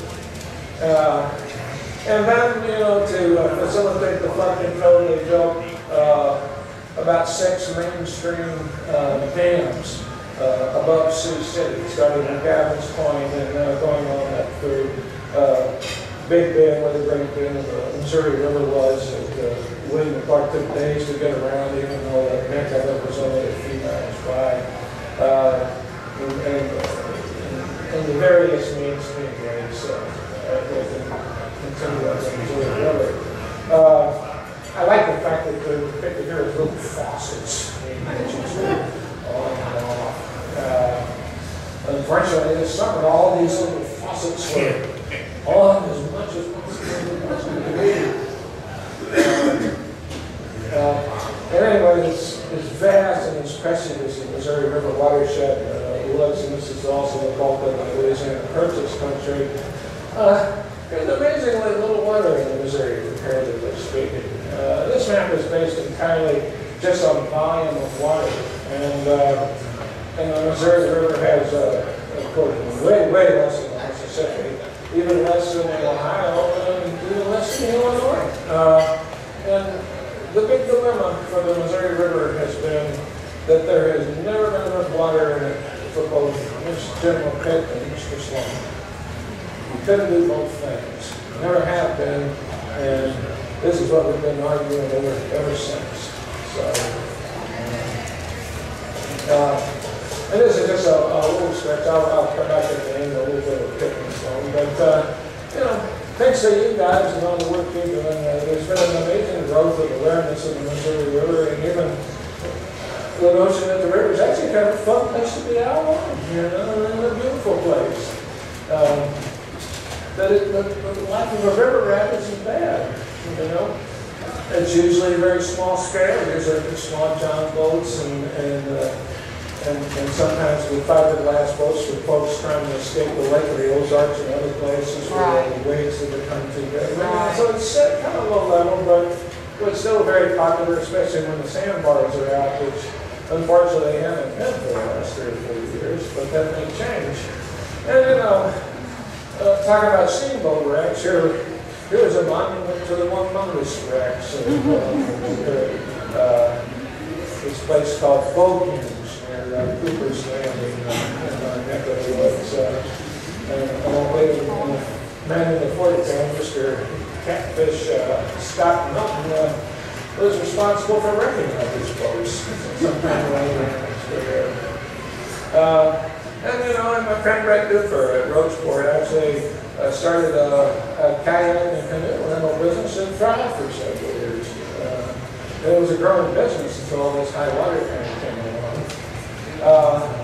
Uh, and then, you know, to uh, facilitate the flood control, they built uh, about six mainstream uh, dams uh, above Sioux City, starting in Gavin's Point and uh, going on up through Big Bend, where the Great Bend of the Missouri River was. And, uh, William Clark took days to get around, even though the neck of it was only a few miles wide. Uh, and, and, and the various mainstream ways uh, that can continue on the Missouri River. Uh, I like the fact that the picture here is little faucets. on and off. Uh, unfortunately, this summer, all these little faucets were on as much as possible. Uh, and anyway, it's as and as the Missouri River watershed uh, was, and this is also the bulk of the Louisiana Purchase country. Uh, there's amazingly little water in the Missouri, comparatively speaking. Uh, this map is based entirely just on volume of water, and, uh, and the Missouri River has, uh, of course, way, way less than the Mississippi, even less than the Ohio, and even less than Illinois. Uh, and the big dilemma for the Missouri River has been that there has never been enough water in it for both Mr. General Pick and Mr. Sloan. We couldn't do both things. Never have been, and this is what we've been arguing ever, ever since. So, uh, and this is just a, a little stretch. I'll, I'll come back at the end a little bit of and Sloan, but, uh, you know, thanks to you guys and all the work you're doing, uh, there's been an amazing growth of awareness of the Missouri River and even the notion that the river is actually kind of a fun place to be out on, you know, and a beautiful place. Um, that it, the, the life of a river rat isn't bad, you know. It's usually a very small scale. There's a small john boats and, and, uh, and, and sometimes with fiberglass boats for folks trying to escape the lake of the Ozarks and other places where the waves that are coming too big. Right. So it's set kind of low level, but, but still very popular, especially when the sandbars are out, which unfortunately they haven't been for the last three or four years, but that may change. And then, uh, uh, talking about steamboat wrecks, here, here's a monument to the one Mongoose wreck. So, uh, uh, this place called Bogans near uh, Cooper's Landing uh, in our neck of the woods. Uh, and an old lady, uh, man in the fort town, Mr. Catfish uh, Scott Milton, uh, was responsible for wrecking of these boats. Uh, and you know, and my friend Brett Duffer at Rocheport actually uh, started a, a kayak and canoe rental business in Thrive for several years. Uh, it was a growing business until all this high water came along. Uh,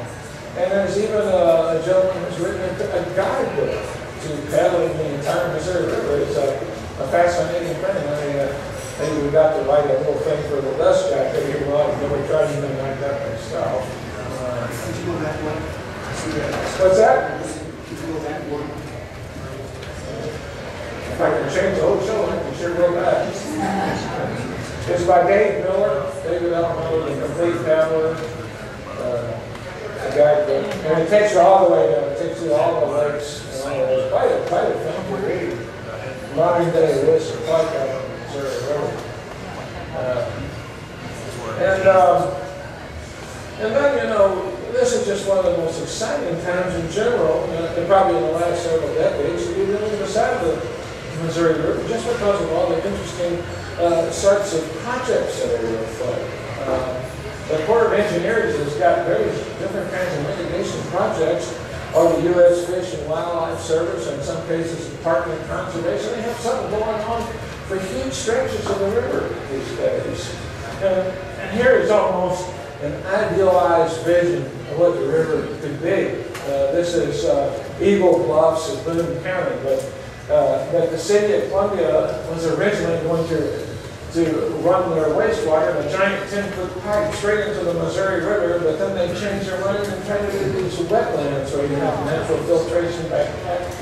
and there's even a, a gentleman who's written a, a guidebook to paddling the entire Missouri River. It's a, a fascinating thing. I uh, maybe we got to write a little thing for the dust jacket, even though I've never tried anything like that myself. Uh, Did you go that way? What's that? Did you go that way? If I can change the whole show, I can sure go back. It's by Dave Miller, David L. Miller, the complete paddler. Uh, a guidebook, and it takes you all the way down, it takes you all the lakes. You know, quite a, quite a thing to read. Modern day and Clark out on the Missouri River. Uh, And, um, and then, you know, this is just one of the most exciting times in general, uh, and probably in the last several decades, to be living beside the Missouri River, just because of all the interesting uh, sorts of projects that are afoot. Uh, the Corps of Engineers has got various different kinds of mitigation projects, or the U.S. Fish and Wildlife Service, in some cases Department of Conservation. They have something going on for huge stretches of the river these days. And, and here is almost an idealized vision of what the river could be. Uh, this is uh, Eagle Bluffs in Boone County, but, uh, but the city of Columbia was originally going to, to run their wastewater in a giant 10-foot pipe straight into the Missouri River, but then they changed their mind and tried to do these wetlands where you have natural filtration back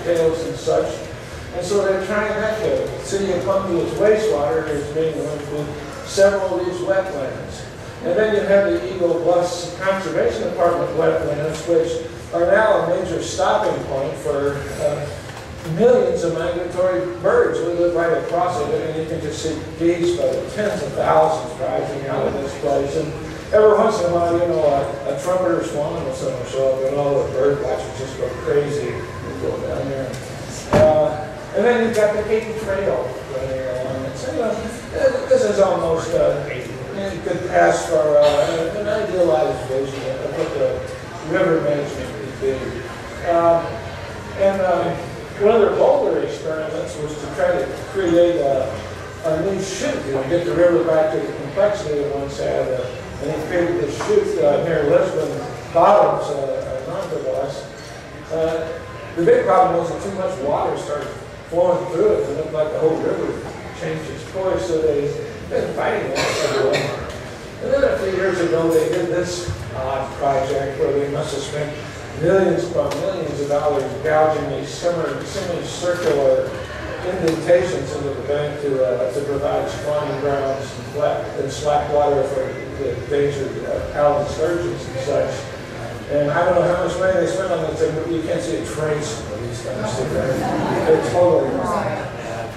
tails and such. And so they're trying that to, the city of Columbia's wastewater is being run through several of these wetlands. And then you have the Eagle Bluffs Conservation Department wetlands, which are now a major stopping point for uh, millions of migratory birds. We live right across it, and you can just see geese by the tens of thousands driving out of this place. And every once in a while, you know, a, a trumpeter swan will show up, and all the bird watchers just go crazy and go down there. Uh, and then you've got the Katy Trail along it. So, this is almost a, could pass for uh, an idealized vision of what the river management could be. Um, and um, one of their bolder experiments was to try to create a, a new chute to get the river back to the complexity it once had. Uh, and they created this chute uh, near Lisbon Bottoms, uh, of. Uh, the big problem was that too much water started flowing through it. It looked like the whole river changed its course, so they've been fighting that for a while. And then a few years ago, they did this odd project where they must have spent millions upon millions of dollars gouging these semi- semicircular indentations into the bank to, uh, to provide spawning grounds and slack, and slack water for the endangered uh, pallid sturgeons and such. And I don't know how much money they spent on this but you can't see a trace these things. They're totally, uh,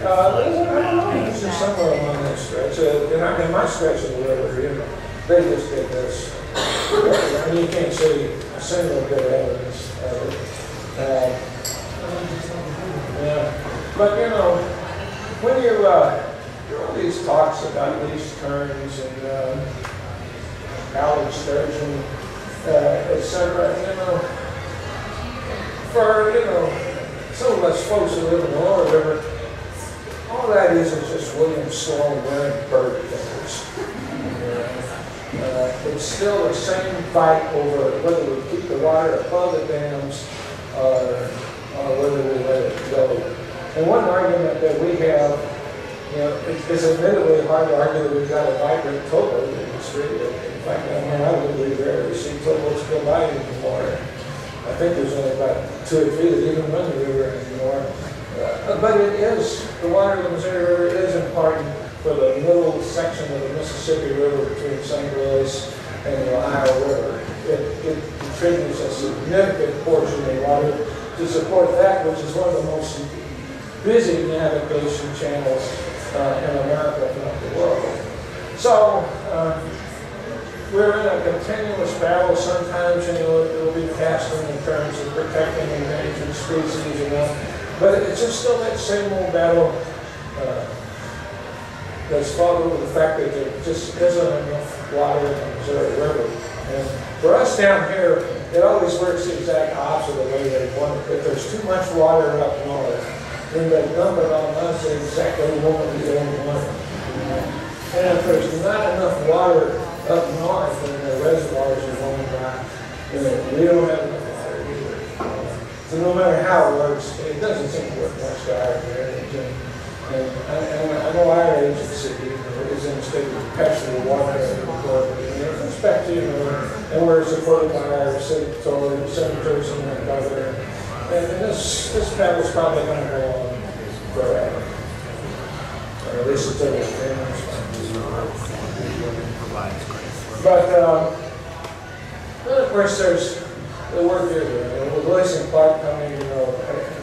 I know, it's somewhere along that stretch. Uh, and I, in my stretch of the river, you know, they just did this. I mean, you can't see a single bit of evidence of it. Uh, yeah, but you know, when you, uh, there all these talks about least terns and, uh, Howard Sturgeon, uh, et cetera, you know, for, you know, some of us folks who live in the lower river, all that is is just William Sloan wearing bird feathers. Uh, it's still the same fight over whether we keep the water above the dams or, whether we let it go. And one argument that we have, you know, it's, it's admittedly hard to argue that we've got a vibrant towboat industry. In fact, I mean, I literally rarely see towboats go by anymore. I think there's only about two or three that even run the river anymore. Uh, But it is, the water of the Missouri River is important for the middle section of the Mississippi River between St. Louis and the Ohio River. It, it contributes a significant portion of the water to support that, which is one of the most busy navigation channels uh, in America, if not the world. So, uh, we're in a continuous battle. Sometimes, you know, it'll be passing in terms of protecting endangered species, you know. But it's just still that same old battle uh, that's fought over the fact that there just isn't enough water in the Missouri River. And for us down here, it always works the exact opposite of the way they want it. If there's too much water up north, then they dump it on us exactly what we don't want. And if there's not enough water up north and the reservoirs are going dry, know, we don't have enough water either. So no matter how it works, it doesn't seem to work much out there. And, and I, and I know our agency you know, is in a state of perpetual water and respect, you know, and we're supported by our senator, senators and the governor. And, and this, this battle's probably going to go on forever. Or at least until it's finished. But, um, of course, there's the work you're doing. With Lewis and Clark coming, you know,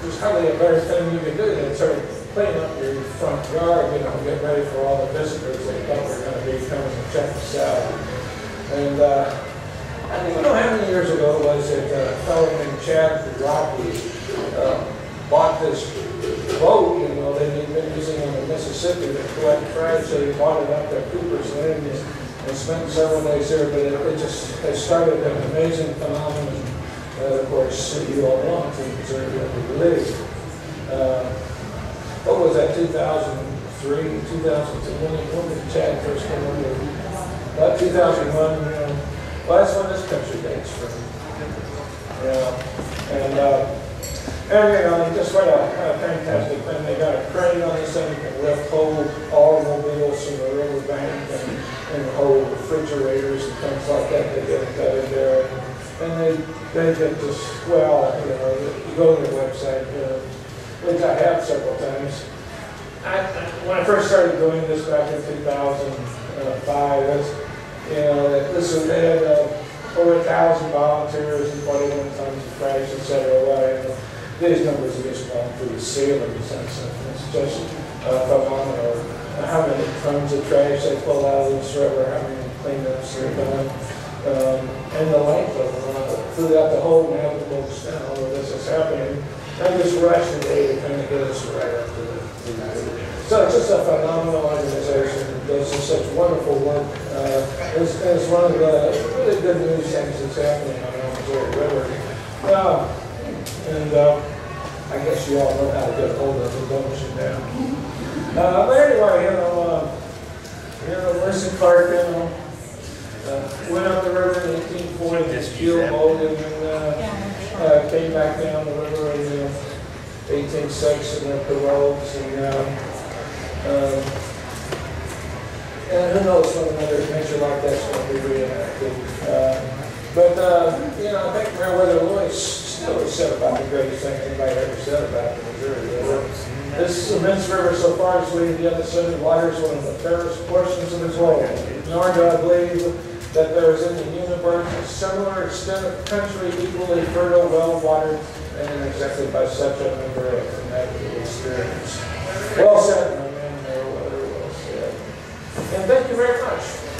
there's hardly a better thing you can do than sort of clean up your front yard, you know, get ready for all the visitors that thought were going to be coming to check us out. And uh, I don't know how many years ago it was that uh, a fellow named Chad Pregracke uh, bought this boat, you know, that he'd been using on the Mississippi to collect trash, so he bought it up at Cooper's Landing and spent several days there, but it, it just it started an amazing phenomenon that, of course, you all want to Missouri River believe. Uh, what was that, 2003, 2002, when, when did Chad first come over? About 2001, you know, well, that's when this country dates from. Yeah, and, uh, and, you know, just what a, a fantastic thing. They got a crane on this thing that lift whole automobiles from the riverbank and, and whole refrigerators and things like that. They get in there. And they, they get this, well, you know, you go to their website, uh, which I have several times. I, I- when I first started doing this back in 2005, that's, you know, this was, they had uh, over a thousand volunteers and 41 tons of trash, et cetera. Well, you know, these numbers are just gone through the ceiling, since it's just uh, phenomenal. How many tons of trash they pull out of this river, how many cleanups they're done, um, and the length of them uh, throughout the whole navigable extent. All of this is happening. Just rushed today to kind of get us right up to the. So it's just a phenomenal organization. It does such wonderful work. Uh, it's, it's one of the really good news things that's happening on the Missouri River. Uh, and uh, I guess you all know how to get hold of the don't you now. Uh, but anyway, you know, uh, you know, Listen Clark, you know, uh, went up the river in 1840, this keelboat, and then uh, uh, came back down the river in uh, 1806 and went to Rhodes, and uh, um, and who knows when another adventure like that's going to be reenacted. Uh, but, uh, you know, I think Meriwether Lewis still has said about the greatest thing anybody ever said about the Missouri River. This immense river so far as we have other side waters one of the fairest portions of this world. Nor do I believe that there is in the universe a similar extent of country equally fertile, well-watered, and exacted by such a number of inhabited experience. Well said, my man. Well said. And thank you very much.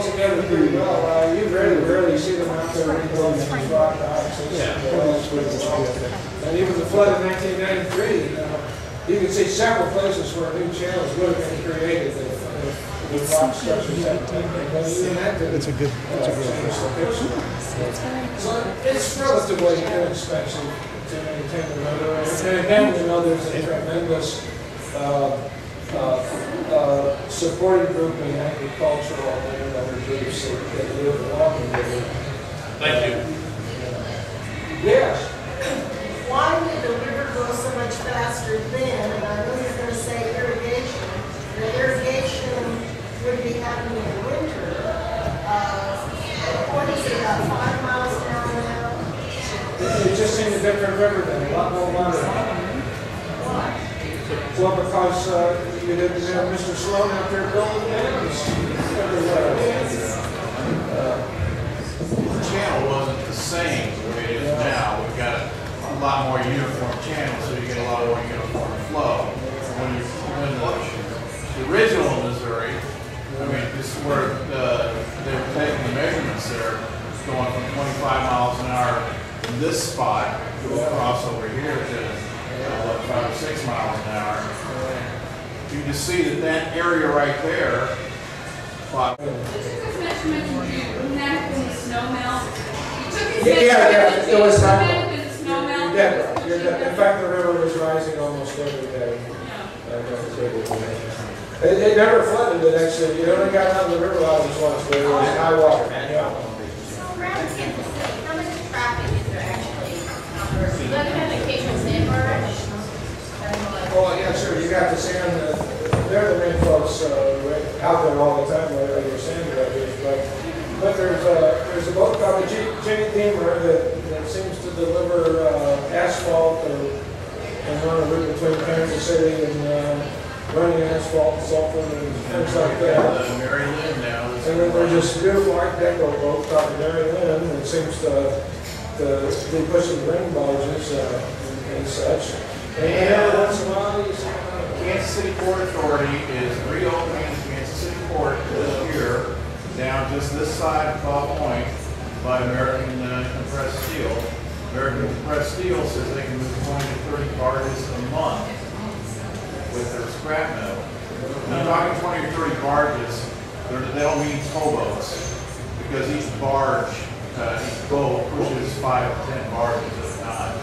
Channels really hold together pretty well. Uh, you very rarely see them out there rebuilding these rock docks. It's- uh, And even the flood of nineteen ninety-three, you know, you can see several places where new channels would have been created if, if the rock structures hadn't been, but even that didn't. It's a good, it's a good. So it's relatively inexpensive to maintain the river, and again, you know, there's a tremendous, uh, uh, uh, supporting group in agricultural and other groups that that live along the river. Thank you. Yes. Why did the river go so much faster then? And I know you're gonna say irrigation. The irrigation would be happening in the winter. Uh, what is it, about five miles an hour now? It it just seemed a different river than a lot more water. Well, because uh, you didn't have Mr. Sloan out there building dams everywhere. The channel wasn't the same the way it is now. We've got a lot more uniform channels, so you get a lot more uniform flow. When you, when the, the original Missouri, I mean, this is where, uh, they were taking the measurements there, going from twenty-five miles an hour in this spot, to across over here to, uh, what, five or six miles an hour. You can see that that area right there, spot, You took those measurements in June, wouldn't that have the snow melt? You took these Yeah, yeah, it was June, not- wouldn't that have been the snow melt? You're dead right. You're dead. In fact, the river was rising almost every day. Yeah. That was every day. It, it never flooded, it actually, you only got out of the river levels once, but it was high water. Yeah. So around Kansas City, how much traffic is there actually? Do you have an occasional sandbar? Oh, yeah, sure, you got the sand, uh, they're the main folks, uh, out there all the time, whether they're sand dredgers, but, but there's a, there's a boat called the Jenny Deemer that, that seems to deliver, uh, asphalt or, and run a route between Kansas City and, uh, running asphalt, sulfur and things like that. Mary Lynn now. And then there's this beautiful art deco boat called the Mary Lynn, that seems to, to be pushing ring barges, uh, and- and such. And every once in a while, Kansas City Port Authority is reopening Kansas City Port this year down just this side of Call Point by American uh, Compressed Steel. American Compressed Steel says they can move twenty to thirty barges a month with their scrap metal. And I'm talking twenty or thirty barges, they're, they don't mean towboats, because each barge, uh, each boat pushes five to ten barges at a time.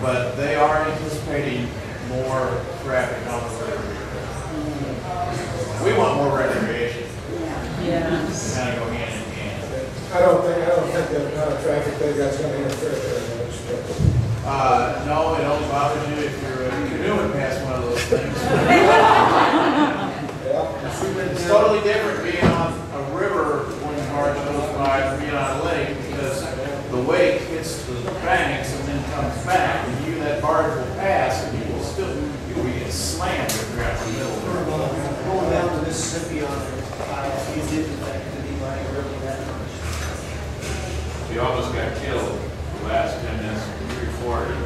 but they are anticipating more traffic on the river. We want more recreation, Yeah. kind of go hand in hand. I don't think, I don't think the amount of traffic they got's gonna interfere very much, but. Uh, no, it only bothers you if you're uh, canoeing past one of those things. Yeah. It's totally different being on a river when the barge goes by than being on a lake because the wake hits the banks and then comes back and you, that barge will pass and you will still, you will get slammed if you're out in the middle of the river. Going down to Mississippi on a, uh, you didn't think that he might really that much. She almost got killed the last ten minutes before it.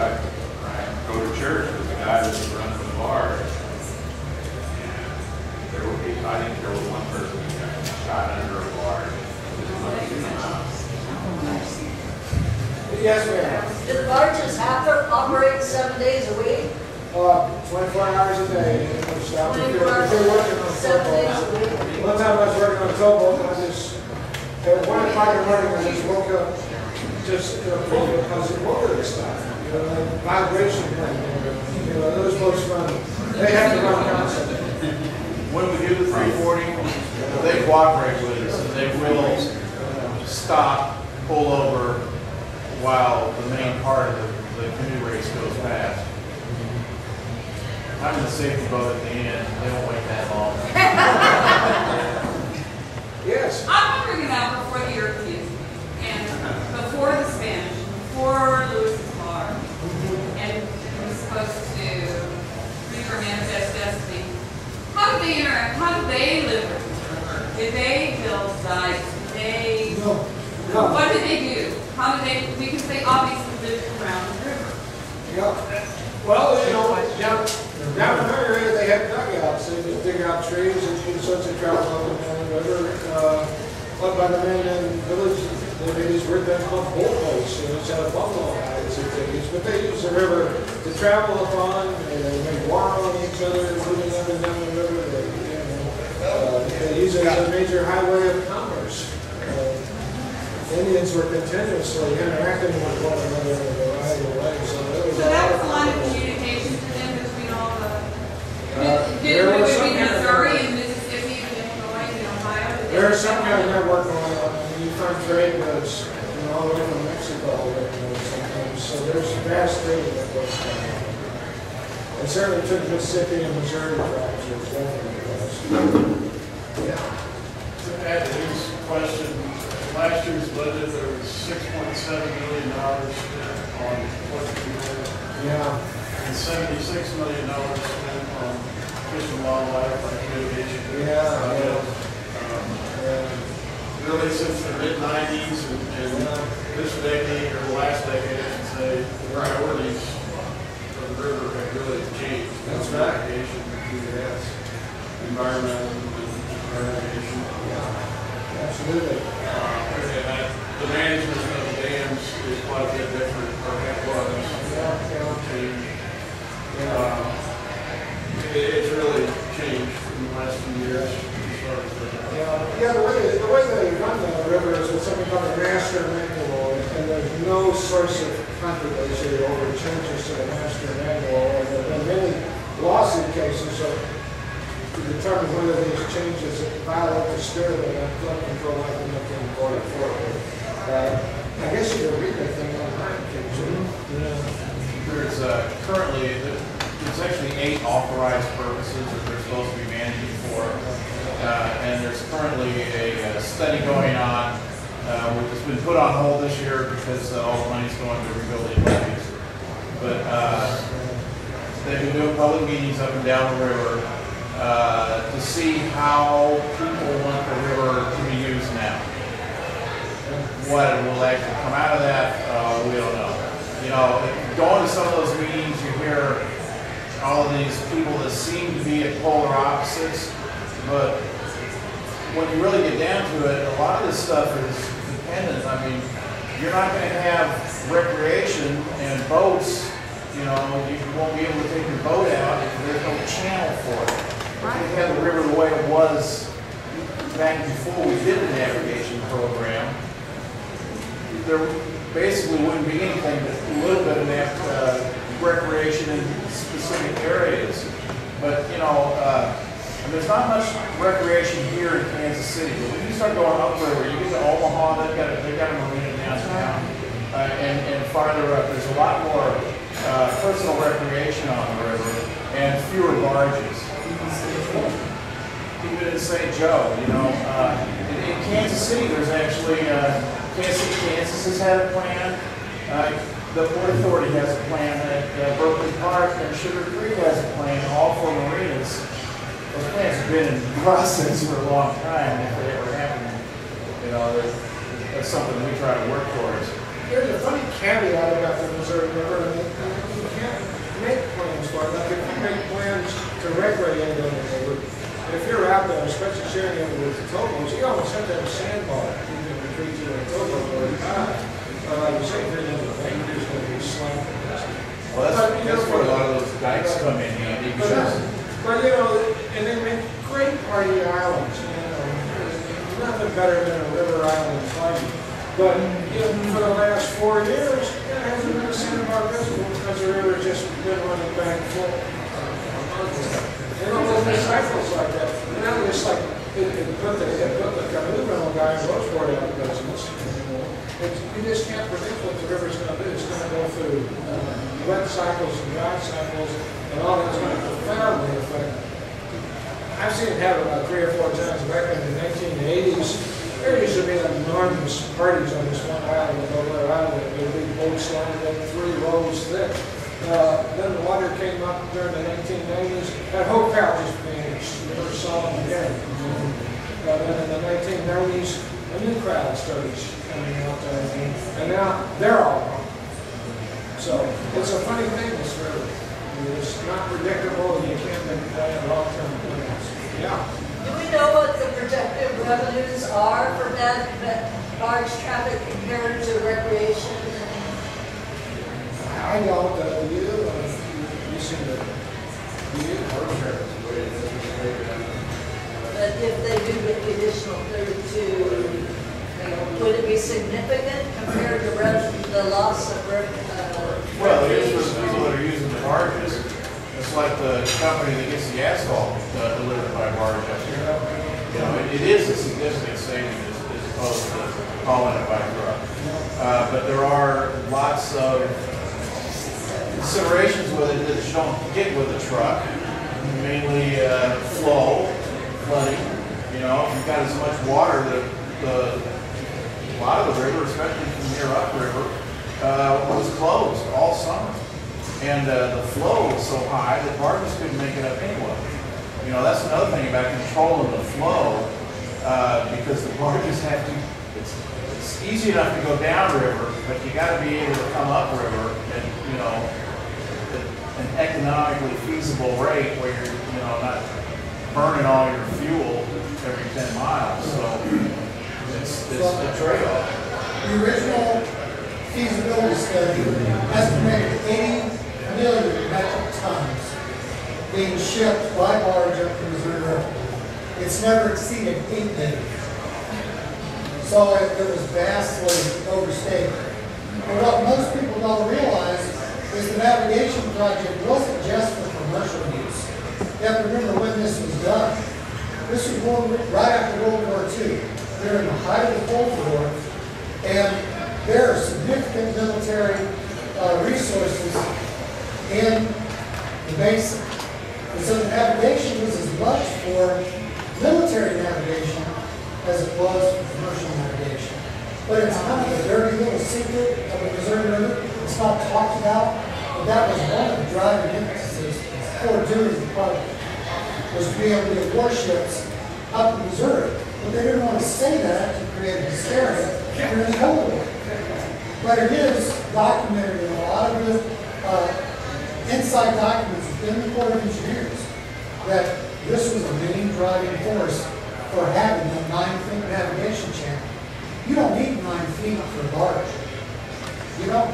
I, I go to church with the guy that was running the bar. And there were people, I think there was one person who got shot under a bar. Just looking to come out. Yes, ma'am. Do the barges have to operate seven days a week? Uh, twenty-four hours a day. One time I was working on a towboat, and I just, at one o'clock in the morning, I just woke up, just, you know, because the motor stopped. You know, like vibration, you know, those boats run, they have to run constantly. When we do the three forty, they cooperate with us and they will stop, pull over while the main part of the, the canoe race goes past. I'm in the safety boat at the end, they won't wait that long. Yes. I'm bringing it out before the Europeans and before the Spanish, before Lewis's Bar. And it was supposed to read or manifest destiny. How did they interact? How did they live with each other? Did they build dikes? Did they, No, no. what did they do? How did they, because they obviously lived around the river. Yeah. Well, you know, down, down in our area, they have dugouts, they just dig out trees and use such a travel up and down the river. Uh, Up by the Mandan village, they made these weird things called bull boats, you know, out of buffalo hides that they use, but they use the river to travel upon, and they make war on each other, moving up and down the river, they, you know, uh, they use it as a major highway of commerce. Uh, Indians were continuously interacting with one another in a variety of ways, so there was a lot of. Uh, did, there was some between kind of- Missouri and Mississippi and Illinois and Ohio? Did they- some kind of network going on, I mean, you find trade goods, you know, all the way from Mexico, you know, sometimes, so there's vast trade that goes on. And certainly took Mississippi and Missouri tribes, there's definitely was. Yeah. To add to his question, last year's budget, there was six point seven million dollars spent on what we know, Yeah, and seventy-six million dollars spent on fish and wildlife, like mitigation. Yeah, yeah. Um, yeah. Really since the mid nineties and, and this decade, or the last decade, I should say, the priorities of the river have really changed. That's right. Irrigation, yes, environmental, irrigation. absolutely. Uh, and that- The management of the dams is quite a bit different, or it was. Yeah, yeah. Changed. Um, it- It's really changed in the last few years. as far as the- Yeah, yeah, the way, the way they run the river is with something called a master manual, and there's no source of controversy over changes to the master manual, and there have been many lawsuit cases of, to determine whether these changes violate the spirit of that flood control act of nineteen forty-four. Uh, I guess you can read that thing online, can't you? There's uh, currently, there's actually eight authorized purposes that they're supposed to be managing for. Uh, And there's currently a uh, study going on, uh, which has been put on hold this year because uh, all the money's going to rebuilding levees. But uh, they've been doing public meetings up and down the river uh, to see how people want the river to be used now. What will actually come out of that, uh, we don't know. You know, going to some of those meetings, you hear all these people that seem to be at polar opposites, but when you really get down to it, a lot of this stuff is dependent. I mean, you're not gonna have recreation and boats, you know, you won't be able to take your boat out if there's no channel for it. If we had the river the way it was back before we did the navigation program, there, basically wouldn't be anything but a little bit of uh, recreation in specific areas. But, you know, uh, there's not much recreation here in Kansas City, but when you start going upriver, you get to Omaha, they've got, a- they've got a marina downtown. Uh, and, and farther up, there's a lot more, uh, personal recreation on the river and fewer barges. Even in St. Joe, you know, uh, in, in Kansas City, there's actually, uh, Kansas Kansas has had a plan. Uh, the Port Authority has a plan, at uh, Berkley Park and Sugar Creek has a plan, all for marinas. Those plans have been in process for a long time, if they ever happen, you know, that- that's something we try to work towards. There's a funny caveat about the Missouri River, that you can't make plans for it, like if you make plans to recreate on the river, if you're out there, especially sharing it with the towboats, you almost have to have a sandbar, you can retreat to a towboat or a. Uh, in the you're just gonna be slapped. Well, that's, that's where a lot of those dikes come in handy, But, uh, because but, you know, and they make great party islands, you know, nothing better than a river island party. But, you know, for the last four years, there hasn't been a sandbar visible because the river's just been running back full. They don't go through cycles like that. And now it's like, it, it put the, it put the rental guy in Rocheport out. It's, you just can't predict what the river's gonna do. It's gonna go through uh, wet cycles and dry cycles, and all that's gonna profoundly affect. I've seen it happen about three or four times back in the nineteen eighties. There used to be enormous parties on this one island, over Island, with big boats lined up three rows thick. Uh, then the water came up during the nineteen nineties, that whole crowd just vanished, never saw them again. Uh, then in the nineteen nineties, a new crowd started coming out there, and now they're all gone. So, it's a funny thing, this river. It's not predictable, and you can't make plan long-term plans. Yeah. Do we know what the projected revenues are for that, that barge traffic compared to recreation? I don't, uh, you, uh, you seem to, you, That if they do get the additional thirty-two, you know, would it be significant compared to the loss of uh, Well, it is for people that are using the barges. It's like the company that gets the asphalt uh, delivered by barge up here. You know, it- it is a significant saving as as opposed to hauling it by truck. Uh, But there are lots of considerations with it that you don't get with a truck. Mainly uh, flow, flooding, you know, you've got as much water that the, a lot of the river, especially from here upriver, uh, was closed all summer. And uh, the flow was so high that barges couldn't make it up anyway. You know, that's another thing about controlling the flow, uh, because the barges have to, it's, it's easy enough to go downriver, but you gotta be able to come upriver and, you know, at an economically feasible rate where you're, you know, not burning all your fuel every ten miles, so it's, it's a trade-off. The original feasibility study estimated 80 million metric tons being shipped by barge up the Missouri River. It's never exceeded 8 million. So it it was vastly overstated. But what most people don't realize is the navigation project wasn't just for commercial use. You have to remember when this was done. This was right after World War II. They're in the height of the Cold War, and there are significant military uh, resources in the basin. And so the navigation was as much for military navigation as it was for commercial navigation. But it's kind of a dirty little secret of the Missouri River. It's not talked about, but that was one of the driving impetuses for doing the project, was to be able to get warships up the Missouri. But they didn't want to say that to create hysteria during the Cold War. But it is documented in a lot of the uh, inside documents within the Corps of Engineers that this was the main driving force for having a nine-foot navigation channel. You don't need nine feet for a barge. You don't.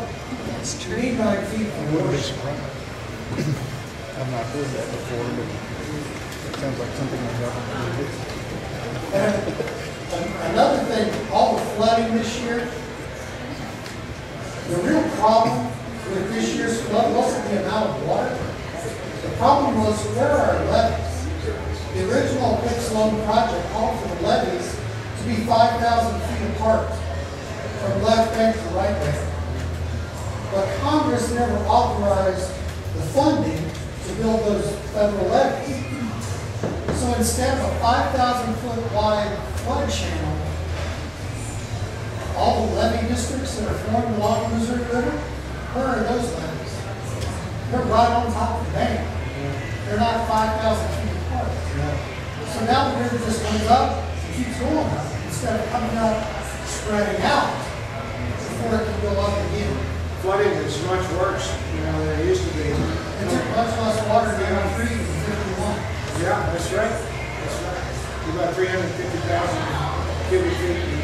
You need nine feet for a warship. I've not heard that before, but it sounds like something like that. And another thing, all the flooding this year, The real problem with this year's flood wasn't the amount of water. The problem was where are levees? The original Pick-Sloan project called for the levees to be five thousand feet apart from left bank to right bank. But Congress never authorized the funding to build those federal levees. So instead of a five thousand foot wide flood channel, all the levee districts that are formed along the Missouri River, where are those levees? They're right on top of the bank. They're not five thousand feet apart. So now the river just goes up, and keeps going up, instead of coming up, spreading out, before it can go up again. Flooding is much worse, you know, than it used to be. It took much less water to three than fifty-one. Yeah, that's right. That's right. About three hundred fifty thousand cubic feet